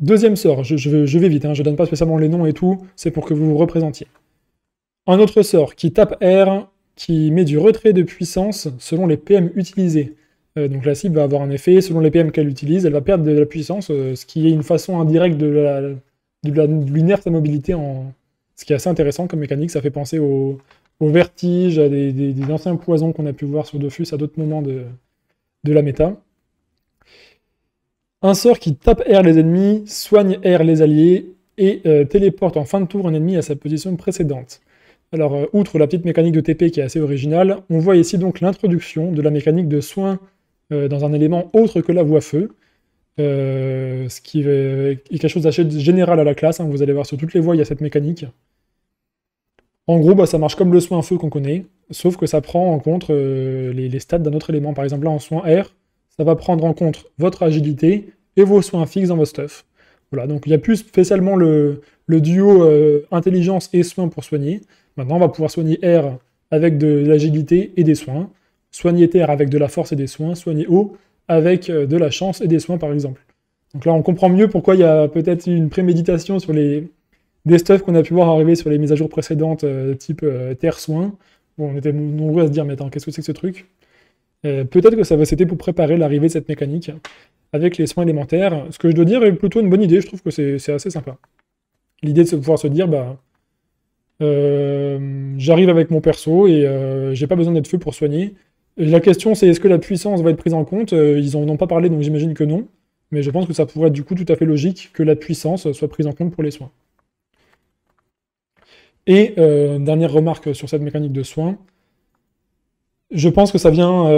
Deuxième sort, je, vais vite, hein, je ne donne pas spécialement les noms et tout, c'est pour que vous vous représentiez. Un autre sort qui tape R, qui met du retrait de puissance selon les PM utilisés. Euh, donc la cible va avoir un effet, selon les PM qu'elle utilise, elle va perdre de la puissance, euh, ce qui est une façon indirecte de, la, de, mobilité, en... ce qui est assez intéressant comme mécanique, ça fait penser au, vertige, à des, anciens poisons qu'on a pu voir sur Dofus à d'autres moments de, la méta. Un sort qui tape R les ennemis, soigne R les alliés, et euh, téléporte en fin de tour un ennemi à sa position précédente. Alors, euh, outre la petite mécanique de TP qui est assez originale, on voit ici donc l'introduction de la mécanique de soin euh, dans un élément autre que la voie feu, ce qui est quelque chose d'assez général à la classe, hein. vous allez voir sur toutes les voies il y a cette mécanique. En gros, bah, ça marche comme le soin feu qu'on connaît, sauf que ça prend en compte les, stats d'un autre élément. Par exemple, là en soin R, ça va prendre en compte votre agilité et vos soins fixes dans votre stuff. Voilà, donc il n'y a plus spécialement le, duo intelligence et soin pour soigner, Maintenant, on va pouvoir soigner R avec de l'agilité et des soins, soigner Terre avec de la force et des soins, soigner eau avec euh, de la chance et des soins, par exemple. Donc là, on comprend mieux pourquoi il y a peut-être une préméditation sur les des stuffs qu'on a pu voir arriver sur les mises à jour précédentes, euh, type euh, Terre soin. Bon, on était nombreux à se dire, mais attends, qu'est-ce que c'est que ce truc? Peut-être que ça c'était pour préparer l'arrivée de cette mécanique avec les soins élémentaires. Ce que je dois dire est plutôt une bonne idée, je trouve que c'est assez sympa. L'idée de pouvoir se dire, bah, euh, j'arrive avec mon perso et euh, j'ai pas besoin d'être feu pour soigner. la question c'est est-ce que la puissance va être prise en compte? Euh, Ils en ont pas parlé donc j'imagine que non. Mais je pense que ça pourrait être du coup tout à fait logique que la puissance soit prise en compte pour les soins. Et dernière remarque sur cette mécanique de soins, je pense que ça vient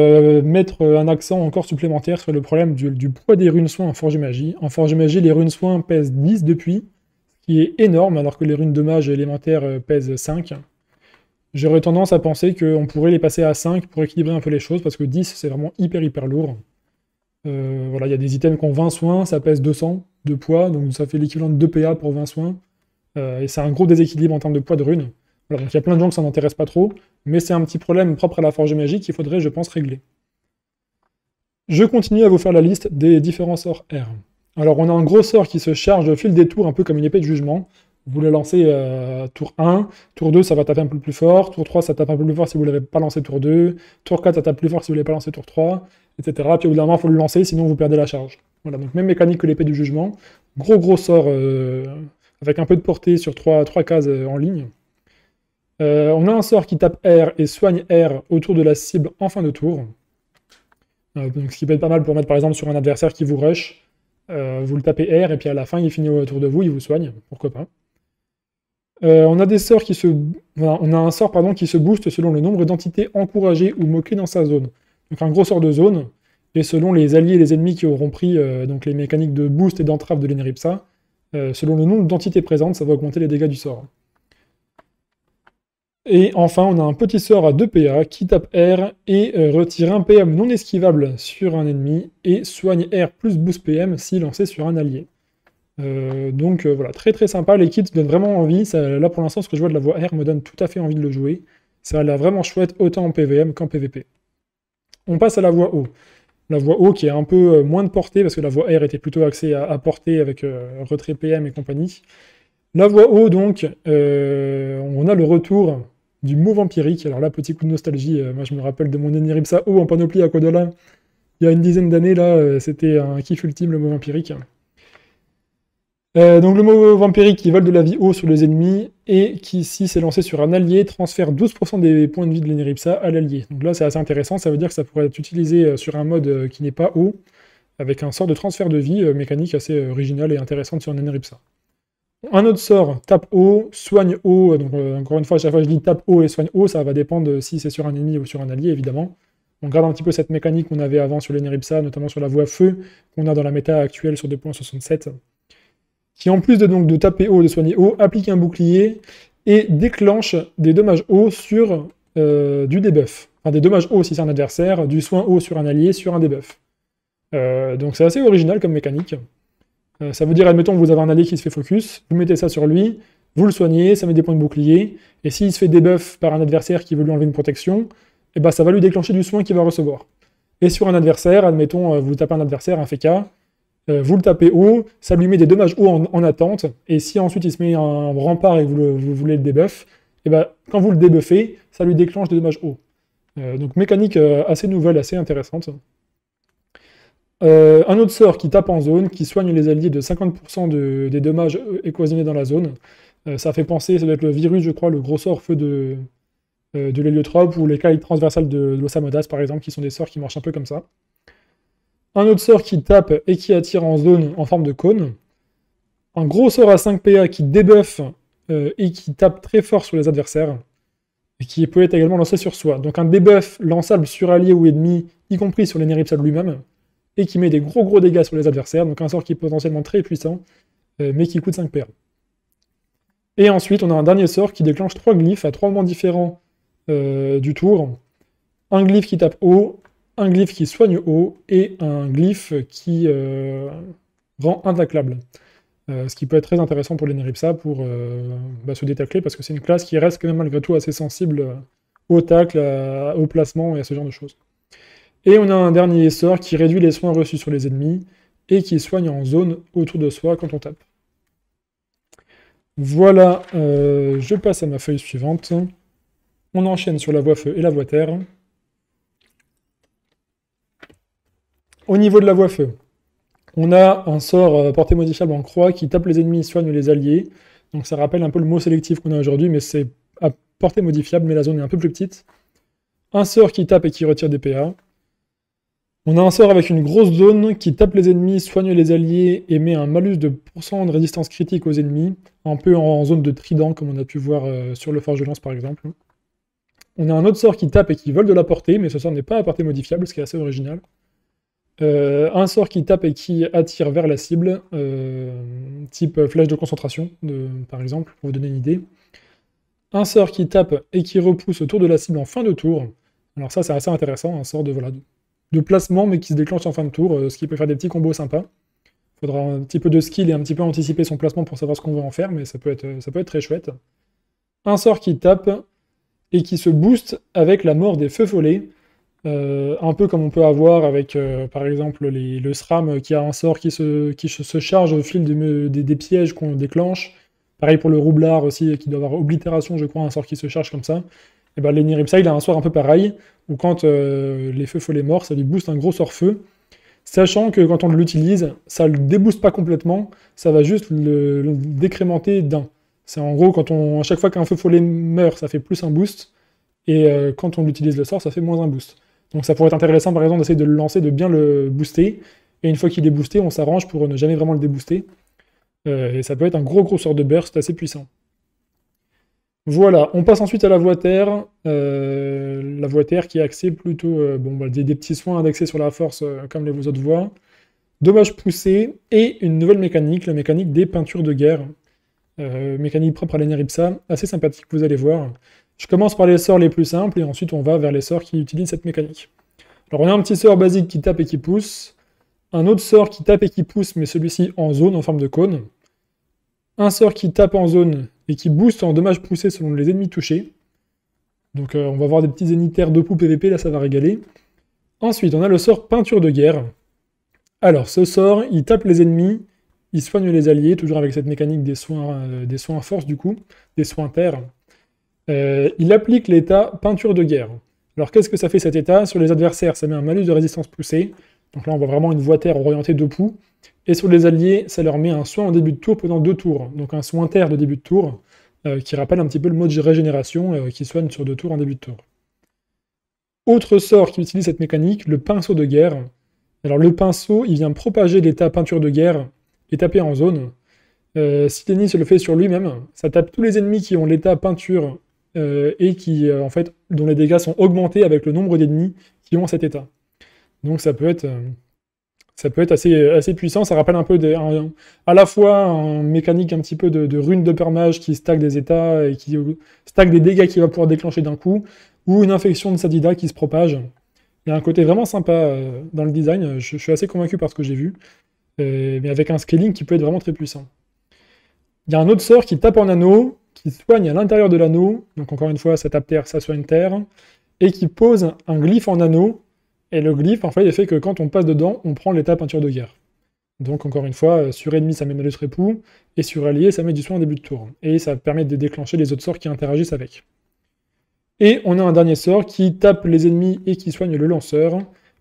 mettre un accent encore supplémentaire sur le problème du, poids des runes soins en Forge Magie. En Forge Magie, les runes soins pèsent 10 depuis, qui est énorme, alors que les runes de mage élémentaires euh, pèsent 5. J'aurais tendance à penser qu'on pourrait les passer à 5 pour équilibrer un peu les choses, parce que 10, c'est vraiment hyper hyper lourd. Euh, voilà, il y a des items qui ont 20 soins, ça pèse 200 de poids, donc ça fait l'équivalent de 2 PA pour 20 soins. Euh, et c'est un gros déséquilibre en termes de poids de runes. il y a plein de gens que ça n'intéresse pas trop, mais c'est un petit problème propre à la forge magique qu'il faudrait, je pense, régler. Je continue à vous faire la liste des différents sorts R. Alors on a un gros sort qui se charge au fil des tours, un peu comme une épée de jugement. Vous le lancez euh, tour 1, tour 2 ça va taper un peu plus fort, tour 3 ça tape un peu plus fort si vous ne l'avez pas lancé tour 2, tour 4 ça tape plus fort si vous ne l'avez pas lancé tour 3, etc. Puis au bout d'un moment il faut le lancer, sinon vous perdez la charge. Voilà, donc même mécanique que l'épée du jugement. Gros gros sort euh, avec un peu de portée sur 3, 3 cases euh, en ligne. on a un sort qui tape R et soigne R autour de la cible en fin de tour. donc ce qui peut être pas mal pour mettre par exemple sur un adversaire qui vous rush. Euh, vous le tapez R, et puis à la fin, il finit autour de vous, il vous soigne, pourquoi pas? Euh, on a des sorts qui se... on un sort qui se booste selon le nombre d'entités encouragées ou moquées dans sa zone. Donc un gros sort de zone, et selon les alliés et les ennemis qui auront pris euh, donc les mécaniques de boost et d'entrave de l'Eneripsa, selon le nombre d'entités présentes, ça va augmenter les dégâts du sort. Et enfin, on a un petit sort à 2 PA qui tape R et euh, retire un PM non esquivable sur un ennemi et soigne R plus boost PM si lancé sur un allié. Euh, donc euh, voilà, très très sympa, les kits donnent vraiment envie, là pour l'instant ce que je vois de la voix R me donne tout à fait envie de le jouer. Ça a l'air vraiment chouette autant en PVM qu'en PVP. On passe à la voix O. La voix O qui est un peu moins de portée parce que la voix R était plutôt axée à, portée avec retrait PM et compagnie. La voix haut, donc, euh, on a le retour du mot vampirique. Alors là, petit coup de nostalgie, euh, moi je me rappelle de mon Eniripsa haut en panoplie à Kodola. Il y a une dizaine d'années, là, euh, c'était un kiff ultime, le mot vampirique. Donc le mot vampirique qui vole de la vie haut sur les ennemis et qui, si c'est lancé sur un allié, transfère 12% des points de vie de l'Eniripsa à l'allié. Donc là, c'est assez intéressant, ça veut dire que ça pourrait être utilisé sur un mode qui n'est pas haut, avec un sort de transfert de vie mécanique assez original et intéressante sur un. Un autre sort, tape haut, soigne haut, donc euh, encore une fois, à chaque fois je dis tape haut et soigne haut, ça va dépendre si c'est sur un ennemi ou sur un allié, évidemment. On garde un petit peu cette mécanique qu'on avait avant sur les Neripsa, notamment sur la voie feu, qu'on a dans la méta actuelle sur 2.67, qui en plus de, donc, de taper haut de soigner haut, applique un bouclier et déclenche des dommages hauts sur euh, du debuff. Enfin, des dommages hauts si c'est un adversaire, du soin haut sur un allié, sur un debuff. Euh, donc c'est assez original comme mécanique. Euh, ça veut dire, admettons, vous avez un allié qui se fait focus, vous mettez ça sur lui, vous le soignez, ça met des points de bouclier, et s'il se fait debuff par un adversaire qui veut lui enlever une protection, eh ben, ça va lui déclencher du soin qu'il va recevoir. Et sur un adversaire, admettons, vous tapez un adversaire, un FK, euh, vous le tapez haut, ça lui met des dommages hauts en, attente, et si ensuite il se met un rempart et que vous, voulez le debuff, eh ben, quand vous le debuffez, ça lui déclenche des dommages hauts. donc mécanique assez nouvelle, assez intéressante. Euh, un autre sort qui tape en zone, qui soigne les alliés de 50% des dommages équasionés dans la zone. Euh, ça fait penser, ça doit être le virus, je crois, le gros sort feu de, euh, de l'héliotrope, ou les cailles transversales de, l'Osamodas, par exemple, qui sont des sorts qui marchent un peu comme ça. Un autre sort qui tape et qui attire en zone en forme de cône. Un gros sort à 5 PA qui débuffe et qui tape très fort sur les adversaires, et qui peut être également lancé sur soi. Donc un debuff lançable sur allié ou ennemi, y compris sur l'Eneripsal lui-même et qui met des gros gros dégâts sur les adversaires, donc un sort qui est potentiellement très puissant, euh, mais qui coûte 5 PA. Et ensuite, on a un dernier sort qui déclenche 3 glyphes à 3 moments différents euh, du tour. Un glyphe qui tape haut, un glyphe qui soigne haut, et un glyphe qui euh, rend intaclable. ce qui peut être très intéressant pour les Neripsa pour bah, se détacler, parce que c'est une classe qui reste quand même malgré tout assez sensible au tacle, au placement et à ce genre de choses. Et on a un dernier sort qui réduit les soins reçus sur les ennemis et qui soigne en zone autour de soi quand on tape. Voilà, euh, je passe à ma feuille suivante. On enchaîne sur la voie feu et la voie terre. Au niveau de la voie feu, on a un sort euh, portée modifiable en croix qui tape les ennemis soigne les alliés. Donc ça rappelle un peu le mot sélectif qu'on a aujourd'hui, mais c'est à portée modifiable, mais la zone est un peu plus petite. Un sort qui tape et qui retire des PA. On a un sort avec une grosse zone qui tape les ennemis, soigne les alliés et met un malus de pourcent de résistance critique aux ennemis, un peu en zone de trident comme on a pu voir euh, sur le forge de lance par exemple. On a un autre sort qui tape et qui vole de la portée, mais ce sort n'est pas à portée modifiable, ce qui est assez original. Euh, un sort qui tape et qui attire vers la cible, euh, type flèche de concentration, par exemple, pour vous donner une idée. Un sort qui tape et qui repousse autour de la cible en fin de tour. Alors ça c'est assez intéressant, un sort de, voilà, de placement, mais qui se déclenche en fin de tour, euh, ce qui peut faire des petits combos sympas. Il faudra un petit peu de skill et un petit peu anticiper son placement pour savoir ce qu'on veut en faire, mais ça peut, être, ça peut être très chouette. Un sort qui tape et qui se booste avec la mort des feux follets, euh, un peu comme on peut avoir avec, euh, par exemple, le SRAM qui a un sort qui se, qui se charge au fil des, pièges qu'on déclenche. Pareil pour le roublard aussi, qui doit avoir oblitération, je crois, un sort qui se charge comme ça. Et ben l'Eniripsa, il a un sort un peu pareil, où quand euh, les feux follets morts, ça lui booste un gros sort feu, sachant que quand on l'utilise, ça le débooste pas complètement, ça va juste le, décrémenter d'un. C'est en gros, quand on, à chaque fois qu'un feu follet meurt, ça fait plus un boost, et quand on utilise le sort, ça fait moins un boost. Donc ça pourrait être intéressant par exemple d'essayer de le lancer, de bien le booster, et une fois qu'il est boosté, on s'arrange pour ne jamais vraiment le débooster. Euh, et ça peut être un gros gros sort de burst assez puissant. Voilà, on passe ensuite à la voie terre. Euh, la voie terre qui est axée plutôt euh, bon, bah, des, petits soins indexés sur la force comme les autres voies. Dommage poussé et une nouvelle mécanique, la mécanique des peintures de guerre. mécanique propre à l'Eneripsa, assez sympathique, vous allez voir. Je commence par les sorts les plus simples, et ensuite on va vers les sorts qui utilisent cette mécanique. Alors on a un petit sort basique qui tape et qui pousse, un autre sort qui tape et qui pousse, mais celui-ci en zone, en forme de cône, un sort qui tape en zone et qui booste en dommages poussés selon les ennemis touchés. Donc euh, on va voir des petits zénitaires de pou PVP, là ça va régaler. Ensuite, on a le sort peinture de guerre. Alors, ce sort, il tape les ennemis, il soigne les alliés, toujours avec cette mécanique des soins, euh, des soins force du coup, des soins terre. Euh, il applique l'état peinture de guerre. Alors qu'est-ce que ça fait cet état? Sur les adversaires, ça met un malus de résistance poussée. Donc là, on voit vraiment une voie terre orientée de poux. Et sur les alliés, ça leur met un soin en début de tour pendant deux tours. Donc un soin terre de début de tour, euh, qui rappelle un petit peu le mode de régénération, qui soigne sur deux tours en début de tour. Autre sort qui utilise cette mécanique, le pinceau de guerre. Alors le pinceau, il vient propager l'état peinture de guerre et taper en zone. Euh, si se le fait sur lui-même, ça tape tous les ennemis qui ont l'état peinture euh, et qui, euh, en fait, dont les dégâts sont augmentés avec le nombre d'ennemis qui ont cet état. Donc ça peut être, ça peut être assez, assez puissant. Ça rappelle un peu à la fois une mécanique un petit peu de, de rune de permage qui stack des états et qui stack des dégâts qu'il va pouvoir déclencher d'un coup, ou une infection de Sadida qui se propage. Il y a un côté vraiment sympa euh, dans le design, je, suis assez convaincu par ce que j'ai vu, euh, mais avec un scaling qui peut être vraiment très puissant. Il y a un autre sort qui tape en anneau, qui soigne à l'intérieur de l'anneau, donc encore une fois, ça tape terre, ça soigne terre, et qui pose un glyphe en anneau, et le glyphe, en fait, il fait que quand on passe dedans, on prend l'état peinture de guerre. Donc encore une fois, euh, sur ennemi ça met malus répou, et sur allié ça met du soin en début de tour. Et ça permet de déclencher les autres sorts qui interagissent avec. Et on a un dernier sort qui tape les ennemis et qui soigne le lanceur,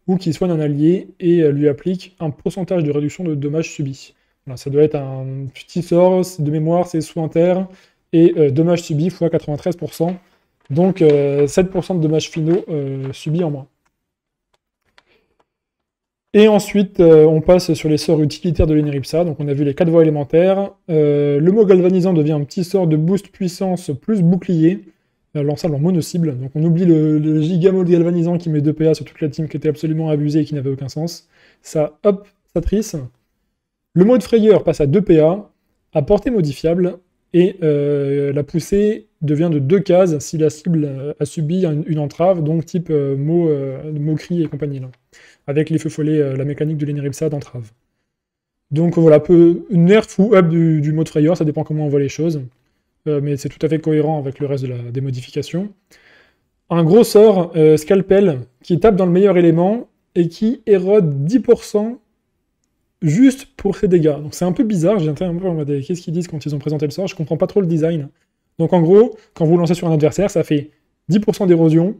ou qui soigne un allié et euh, lui applique un pourcentage de réduction de dommages subis. ça doit être un petit sort, de mémoire c'est soin terre, et euh, dommages subis x 93%, donc 7% euh, de dommages finaux subis en moins. Et ensuite, on passe sur les sorts utilitaires de l'Eneripsa. Donc on a vu les 4 voies élémentaires. le mot galvanisant devient un petit sort de boost puissance plus bouclier. Euh, l'ensemble en mono-cible. Donc on oublie le, le gigamode galvanisant qui met 2 PA sur toute la team qui était absolument abusé et qui n'avait aucun sens. Ça, hop, ça trisse. Le mode frayeur passe à 2 PA, à portée modifiable, et euh, la poussée devient de 2 cases si la cible a subi une, entrave, donc type euh, mot, cri et compagnie, avec les feux follets, la mécanique de l'Eneripsa d'entrave. Donc voilà, peu nerf ou up du, du mode frayeur, ça dépend comment on voit les choses. Euh, mais c'est tout à fait cohérent avec le reste des modifications. Un gros sort, euh, Scalpel, qui tape dans le meilleur élément et qui érode 10% juste pour ses dégâts. Donc c'est un peu bizarre, j'ai un peu en mode qu'est-ce qu'ils disent quand ils ont présenté le sort, je comprends pas trop le design. Donc en gros, quand vous lancez sur un adversaire, ça fait 10% d'érosion,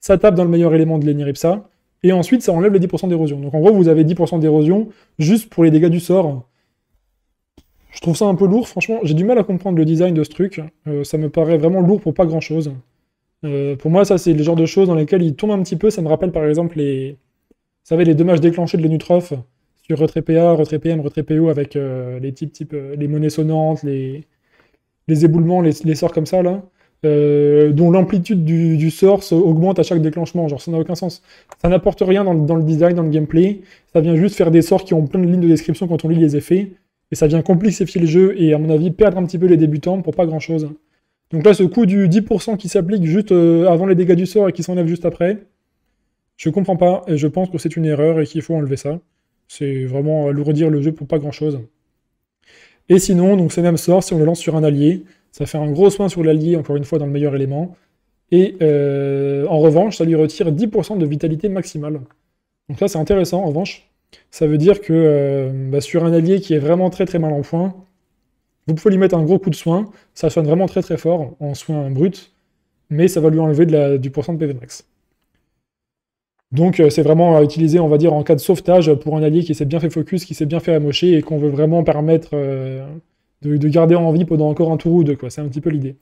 ça tape dans le meilleur élément de l'Eniripsa, et ensuite ça enlève les 10% d'érosion. Donc en gros, vous avez 10% d'érosion juste pour les dégâts du sort. Je trouve ça un peu lourd, franchement, j'ai du mal à comprendre le design de ce truc. Euh, ça me paraît vraiment lourd pour pas grand chose. Euh, pour moi, ça, c'est le genre de choses dans lesquelles il tombe un petit peu. Ça me rappelle par exemple les. Vous savez, les dommages déclenchés de l'Enutrof sur retrait PA, retrait PM, retrait PO avec euh, les types, type, les monnaies sonnantes, les, les éboulements, les, sorts comme ça, là. dont l'amplitude du, sort augmente à chaque déclenchement. Genre, ça n'a aucun sens. Ça n'apporte rien dans, dans, le design, dans le gameplay. Ça vient juste faire des sorts qui ont plein de lignes de description quand on lit les effets et ça vient complexifier le jeu et à mon avis perdre un petit peu les débutants pour pas grand chose. Donc là ce coup du 10% qui s'applique juste euh, avant les dégâts du sort et qui s'enlève juste après, je comprends pas et je pense que c'est une erreur et qu'il faut enlever ça. C'est vraiment alourdir le jeu pour pas grand chose. Et sinon, donc ces mêmes sorts, si on le lance sur un allié, ça fait un gros soin sur l'allié, encore une fois dans le meilleur élément. Et euh, en revanche, ça lui retire 10% de vitalité maximale. Donc là c'est intéressant en revanche. Ça veut dire que euh, bah, sur un allié qui est vraiment très très mal en point, vous pouvez lui mettre un gros coup de soin, ça soigne vraiment très très fort en soin brut, mais ça va lui enlever du pourcent de PV max. Donc euh, c'est vraiment à utiliser, on va dire, en cas de sauvetage pour un allié qui s'est bien fait focus, qui s'est bien fait amocher et qu'on veut vraiment permettre euh, de, garder en vie pendant encore un tour ou deux. C'est un petit peu l'idée.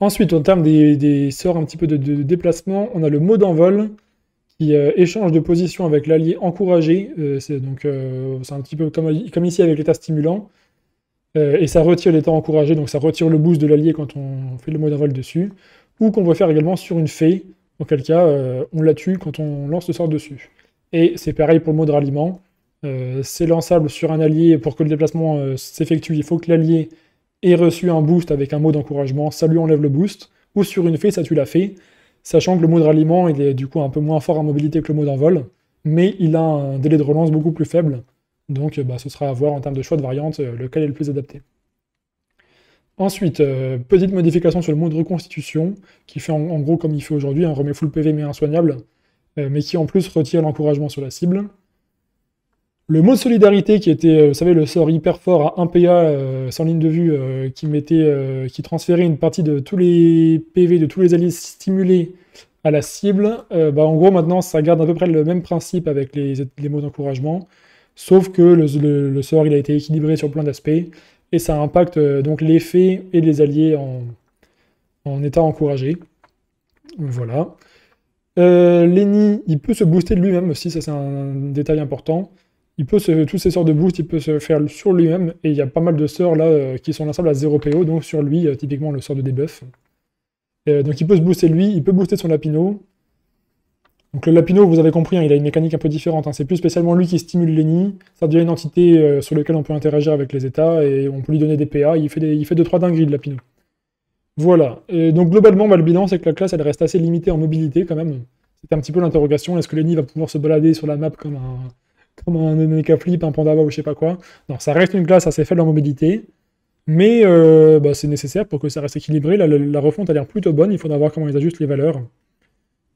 Ensuite, en termes des, sorts un petit peu de, déplacement, on a le mode envol, qui euh, échange de position avec l'allié encouragé. C'est donc c'est un petit peu comme, ici avec l'état stimulant. et ça retire l'état encouragé, donc ça retire le boost de l'allié quand on fait le mode envol dessus. Ou qu'on va faire également sur une fée, auquel cas on la tue quand on lance le sort dessus. Et c'est pareil pour le mode ralliement. c'est lançable sur un allié pour que le déplacement s'effectue. Il faut que l'allié ait reçu un boost avec un mot d'encouragement, ça lui enlève le boost, ou sur une fée, ça tu l'as fait, sachant que le mot de ralliement il est du coup un peu moins fort en mobilité que le mot d'envol, mais il a un délai de relance beaucoup plus faible, donc bah, ce sera à voir en termes de choix de variante euh, lequel est le plus adapté. Ensuite, euh, petite modification sur le mot de reconstitution, qui fait en, gros comme il fait aujourd'hui, un remet full PV mais insoignable, euh, mais qui en plus retire l'encouragement sur la cible. Le mot de solidarité, qui était, euh, vous savez, le sort hyper fort à 1 PA sans ligne de vue, qui, mettait, qui transférait une partie de tous les PV de tous les alliés stimulés à la cible, bah, en gros maintenant ça garde à peu près le même principe avec les, mots d'encouragement, sauf que le, le, sort il a été équilibré sur plein d'aspects, et ça impacte euh, donc l'effet et les alliés en, état encouragé. Voilà. Euh, Lenny, il peut se booster de lui-même aussi, ça c'est un détail important. Il peut se, tous ces sorts de boost, il peut se faire sur lui-même, et il y a pas mal de sorts là euh, qui sont lançables à 0 PO, donc sur lui, typiquement le sort de debuff. donc il peut se booster lui, il peut booster son Lapino, donc le Lapino, vous avez compris, hein, il a une mécanique un peu différente. Hein. C'est plus spécialement lui qui stimule les. Ça devient une entité euh, sur laquelle on peut interagir avec les états et on peut lui donner des PA. Il fait, des, il fait 2-3 dingueries de Lapino. Voilà. donc globalement, bah, le bilan, c'est que la classe, reste assez limitée en mobilité quand même. C'était un petit peu l'interrogation. Est-ce que Lenny va pouvoir se balader sur la map comme un, comme un Flip, un Pandava ou je sais pas quoi? Non, ça reste une classe assez faible en mobilité. Mais euh, bah, c'est nécessaire pour que ça reste équilibré. La, la refonte a l'air plutôt bonne. Il faudra voir comment ils ajustent les valeurs.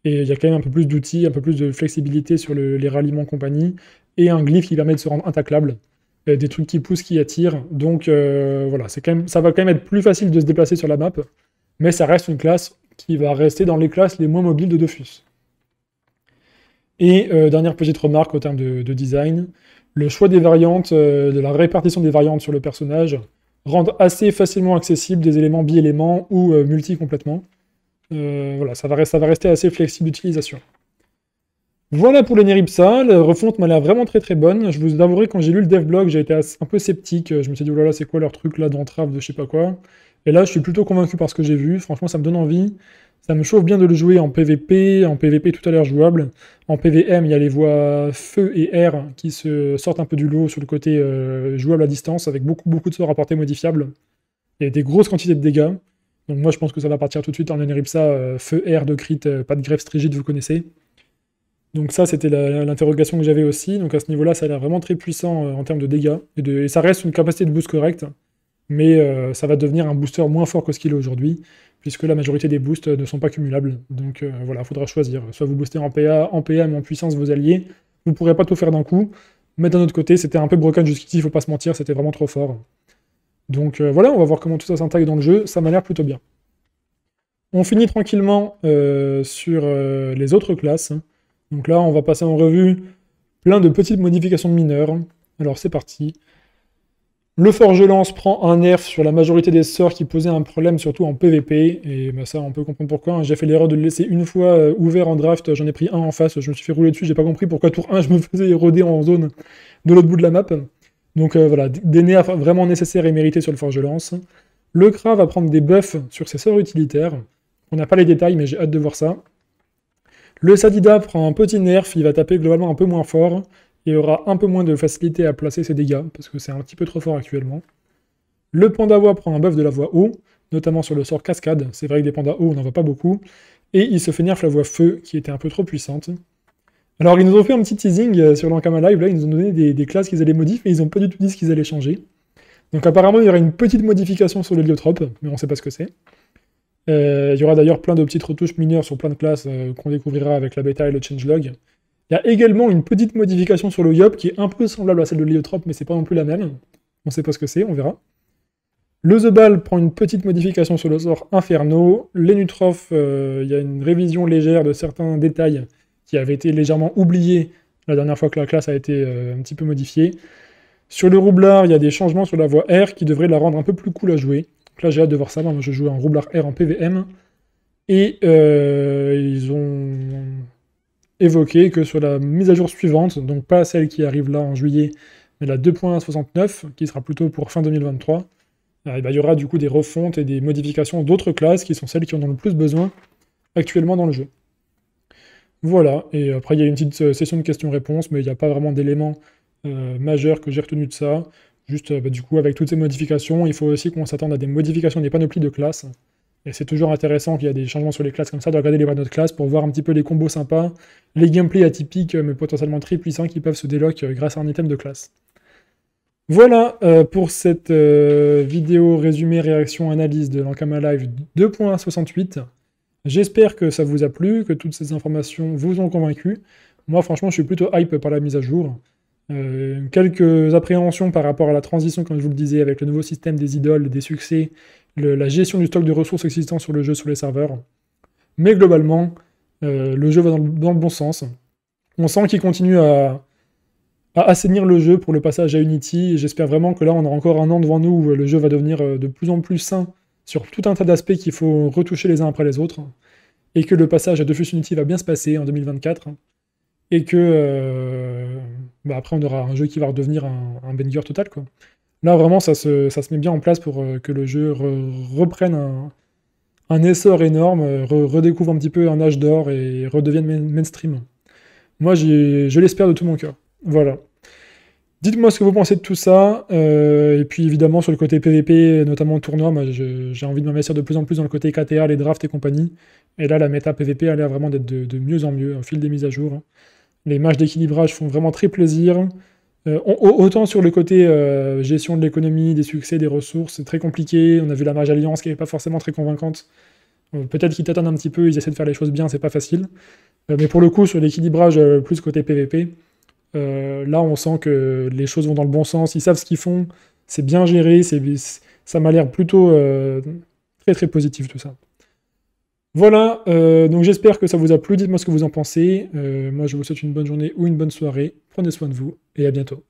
Et il y a quand même un peu plus d'outils, un peu plus de flexibilité sur les ralliements compagnie, et un glyphe qui permet de se rendre intaclable. des trucs qui poussent, qui attirent. Donc euh, voilà, quand même, ça va quand même être plus facile de se déplacer sur la map, mais ça reste une classe qui va rester dans les classes les moins mobiles de Dofus. Et euh, dernière petite remarque au terme de, design, le choix des variantes, euh, de la répartition des variantes sur le personnage, rendent assez facilement accessibles des éléments bi-éléments ou multi complètement. Euh, voilà, ça va, rester assez flexible d'utilisation. Voilà pour le Neripsa, la refonte m'a l'air vraiment très très bonne. Je vous avouerai, quand j'ai lu le devblog, j'ai été un peu sceptique. Je me suis dit, oh là là, c'est quoi leur truc là d'entrave de je sais pas quoi. Et là, je suis plutôt convaincu par ce que j'ai vu. Franchement, ça me donne envie. Ça me chauffe bien de le jouer en PVP, en PVP tout à l'heure jouable. En PVM, il y a les voies feu et R qui se sortent un peu du lot sur le côté euh, jouable à distance, avec beaucoup beaucoup de sorts à portée modifiable. A des grosses quantités de dégâts. Donc moi je pense que ça va partir tout de suite en Eneripsa, euh, feu air de crit, euh, pas de greffe strigide, vous connaissez. Donc ça c'était l'interrogation que j'avais aussi, donc à ce niveau-là ça a l'air vraiment très puissant euh, en termes de dégâts, et, ça reste une capacité de boost correcte, mais ça va devenir un booster moins fort que ce qu'il est aujourd'hui, puisque la majorité des boosts ne sont pas cumulables, donc voilà, il faudra choisir, soit vous boostez en PA, en PM, en puissance vos alliés, vous pourrez pas tout faire d'un coup, mais d'un autre côté c'était un peu broken jusqu'ici, il faut pas se mentir, c'était vraiment trop fort. Donc euh, voilà, on va voir comment tout ça s'intègre dans le jeu, ça m'a l'air plutôt bien. On finit tranquillement euh, sur euh, les autres classes. Donc là, on va passer en revue plein de petites modifications mineures. Alors c'est parti. Le Forge-Lance prend un nerf sur la majorité des sorts qui posaient un problème, surtout en PvP, et bah, ça on peut comprendre pourquoi. Hein. J'ai fait l'erreur de le laisser une fois ouvert en draft, j'en ai pris un en face, je me suis fait rouler dessus, j'ai pas compris pourquoi tour 1 je me [LAUGHS] faisais éroder en zone de l'autre bout de la map. Donc euh, voilà, des nerfs vraiment nécessaires et mérités sur le Forge-Lance. Le Kra va prendre des buffs sur ses sorts utilitaires. On n'a pas les détails, mais j'ai hâte de voir ça. Le Sadida prend un petit nerf, il va taper globalement un peu moins fort, et aura un peu moins de facilité à placer ses dégâts, parce que c'est un petit peu trop fort actuellement. Le Pandavois prend un buff de la voie haut, notamment sur le sort Cascade, c'est vrai que des pandas hauts on n'en voit pas beaucoup, et il se fait nerf la voie feu, qui était un peu trop puissante. Alors, ils nous ont fait un petit teasing euh, sur l'Ankama Live, là, ils nous ont donné des, classes qu'ils allaient modifier, mais ils n'ont pas du tout dit ce qu'ils allaient changer. Donc, apparemment, il y aura une petite modification sur le liotrope, mais on ne sait pas ce que c'est. Euh, il y aura d'ailleurs plein de petites retouches mineures sur plein de classes euh, qu'on découvrira avec la bêta et le changelog. Il y a également une petite modification sur le Yop qui est un peu semblable à celle de l'Héliotrope, mais c'est pas non plus la même. On sait pas ce que c'est, on verra. Le Zebal prend une petite modification sur le sort Inferno. L'Enutroph, il y a une révision légère de certains détails qui avait été légèrement oublié la dernière fois que la classe a été euh, un petit peu modifiée. Sur le roublard, il y a des changements sur la voie R qui devraient la rendre un peu plus cool à jouer. Donc là, j'ai hâte de voir ça. Moi, je joue un roublard R en PVM. Et euh, ils ont évoqué que sur la mise à jour suivante, donc pas celle qui arrive là en juillet, mais la 2.69, qui sera plutôt pour fin 2023, euh, bah, il y aura du coup des refontes et des modifications d'autres classes qui sont celles qui en ont le plus besoin actuellement dans le jeu. Voilà, et après il y a une petite euh, session de questions-réponses, mais il n'y a pas vraiment d'éléments euh, majeurs que j'ai retenu de ça. Juste, bah, du coup, avec toutes ces modifications, il faut aussi qu'on s'attende à des modifications des panoplies de classes. Et c'est toujours intéressant qu'il y a des changements sur les classes comme ça, de regarder les panneaux de classe pour voir un petit peu les combos sympas, les gameplays atypiques, mais potentiellement très puissants qui peuvent se délock grâce à un item de classe. Voilà euh, pour cette euh, vidéo résumé réaction analyse de l'Ankama Live 2.68. J'espère que ça vous a plu, que toutes ces informations vous ont convaincu. Moi franchement je suis plutôt hype par la mise à jour. Euh, quelques appréhensions par rapport à la transition, comme je vous le disais, avec le nouveau système des idoles, des succès, la gestion du stock de ressources existant sur le jeu, sur les serveurs. Mais globalement, le jeu va dans le, bon sens. On sent qu'il continue à, à assainir le jeu pour le passage à Unity. J'espère vraiment que là, on a encore un an devant nous où le jeu va devenir euh, de plus en plus sain sur tout un tas d'aspects qu'il faut retoucher les uns après les autres. Et que le passage à Dofus Unity va bien se passer en 2024. Et que euh, bah, après, on aura un jeu qui va redevenir un, banger total. Quoi. Là, vraiment, ça se, met bien en place pour euh, que le jeu reprenne un, essor énorme, redécouvre un petit peu un âge d'or et redevienne mainstream. Moi, je l'espère de tout mon cœur. Voilà. Dites-moi ce que vous pensez de tout ça. Euh, et puis évidemment, sur le côté PVP, notamment tournoi, j'ai envie de m'investir de plus en plus dans le côté KTA, les drafts et compagnie. Et là, la méta PVP a l'air vraiment d'être de, mieux en mieux au fil des mises à jour. Les matchs d'équilibrage font vraiment très plaisir. Euh, autant sur le côté euh, gestion de l'économie, des succès, des ressources, c'est très compliqué. On a vu la Mage Alliance qui n'est pas forcément très convaincante. Peut-être qu'ils t'attendent un petit peu, ils essaient de faire les choses bien, c'est pas facile. mais pour le coup, sur l'équilibrage plus côté PVP, euh, là, on sent que les choses vont dans le bon sens, ils savent ce qu'ils font, c'est bien géré, ça m'a l'air plutôt euh, très très positif tout ça. Voilà, euh, donc j'espère que ça vous a plu, dites-moi ce que vous en pensez. moi, je vous souhaite une bonne journée ou une bonne soirée. Prenez soin de vous et à bientôt.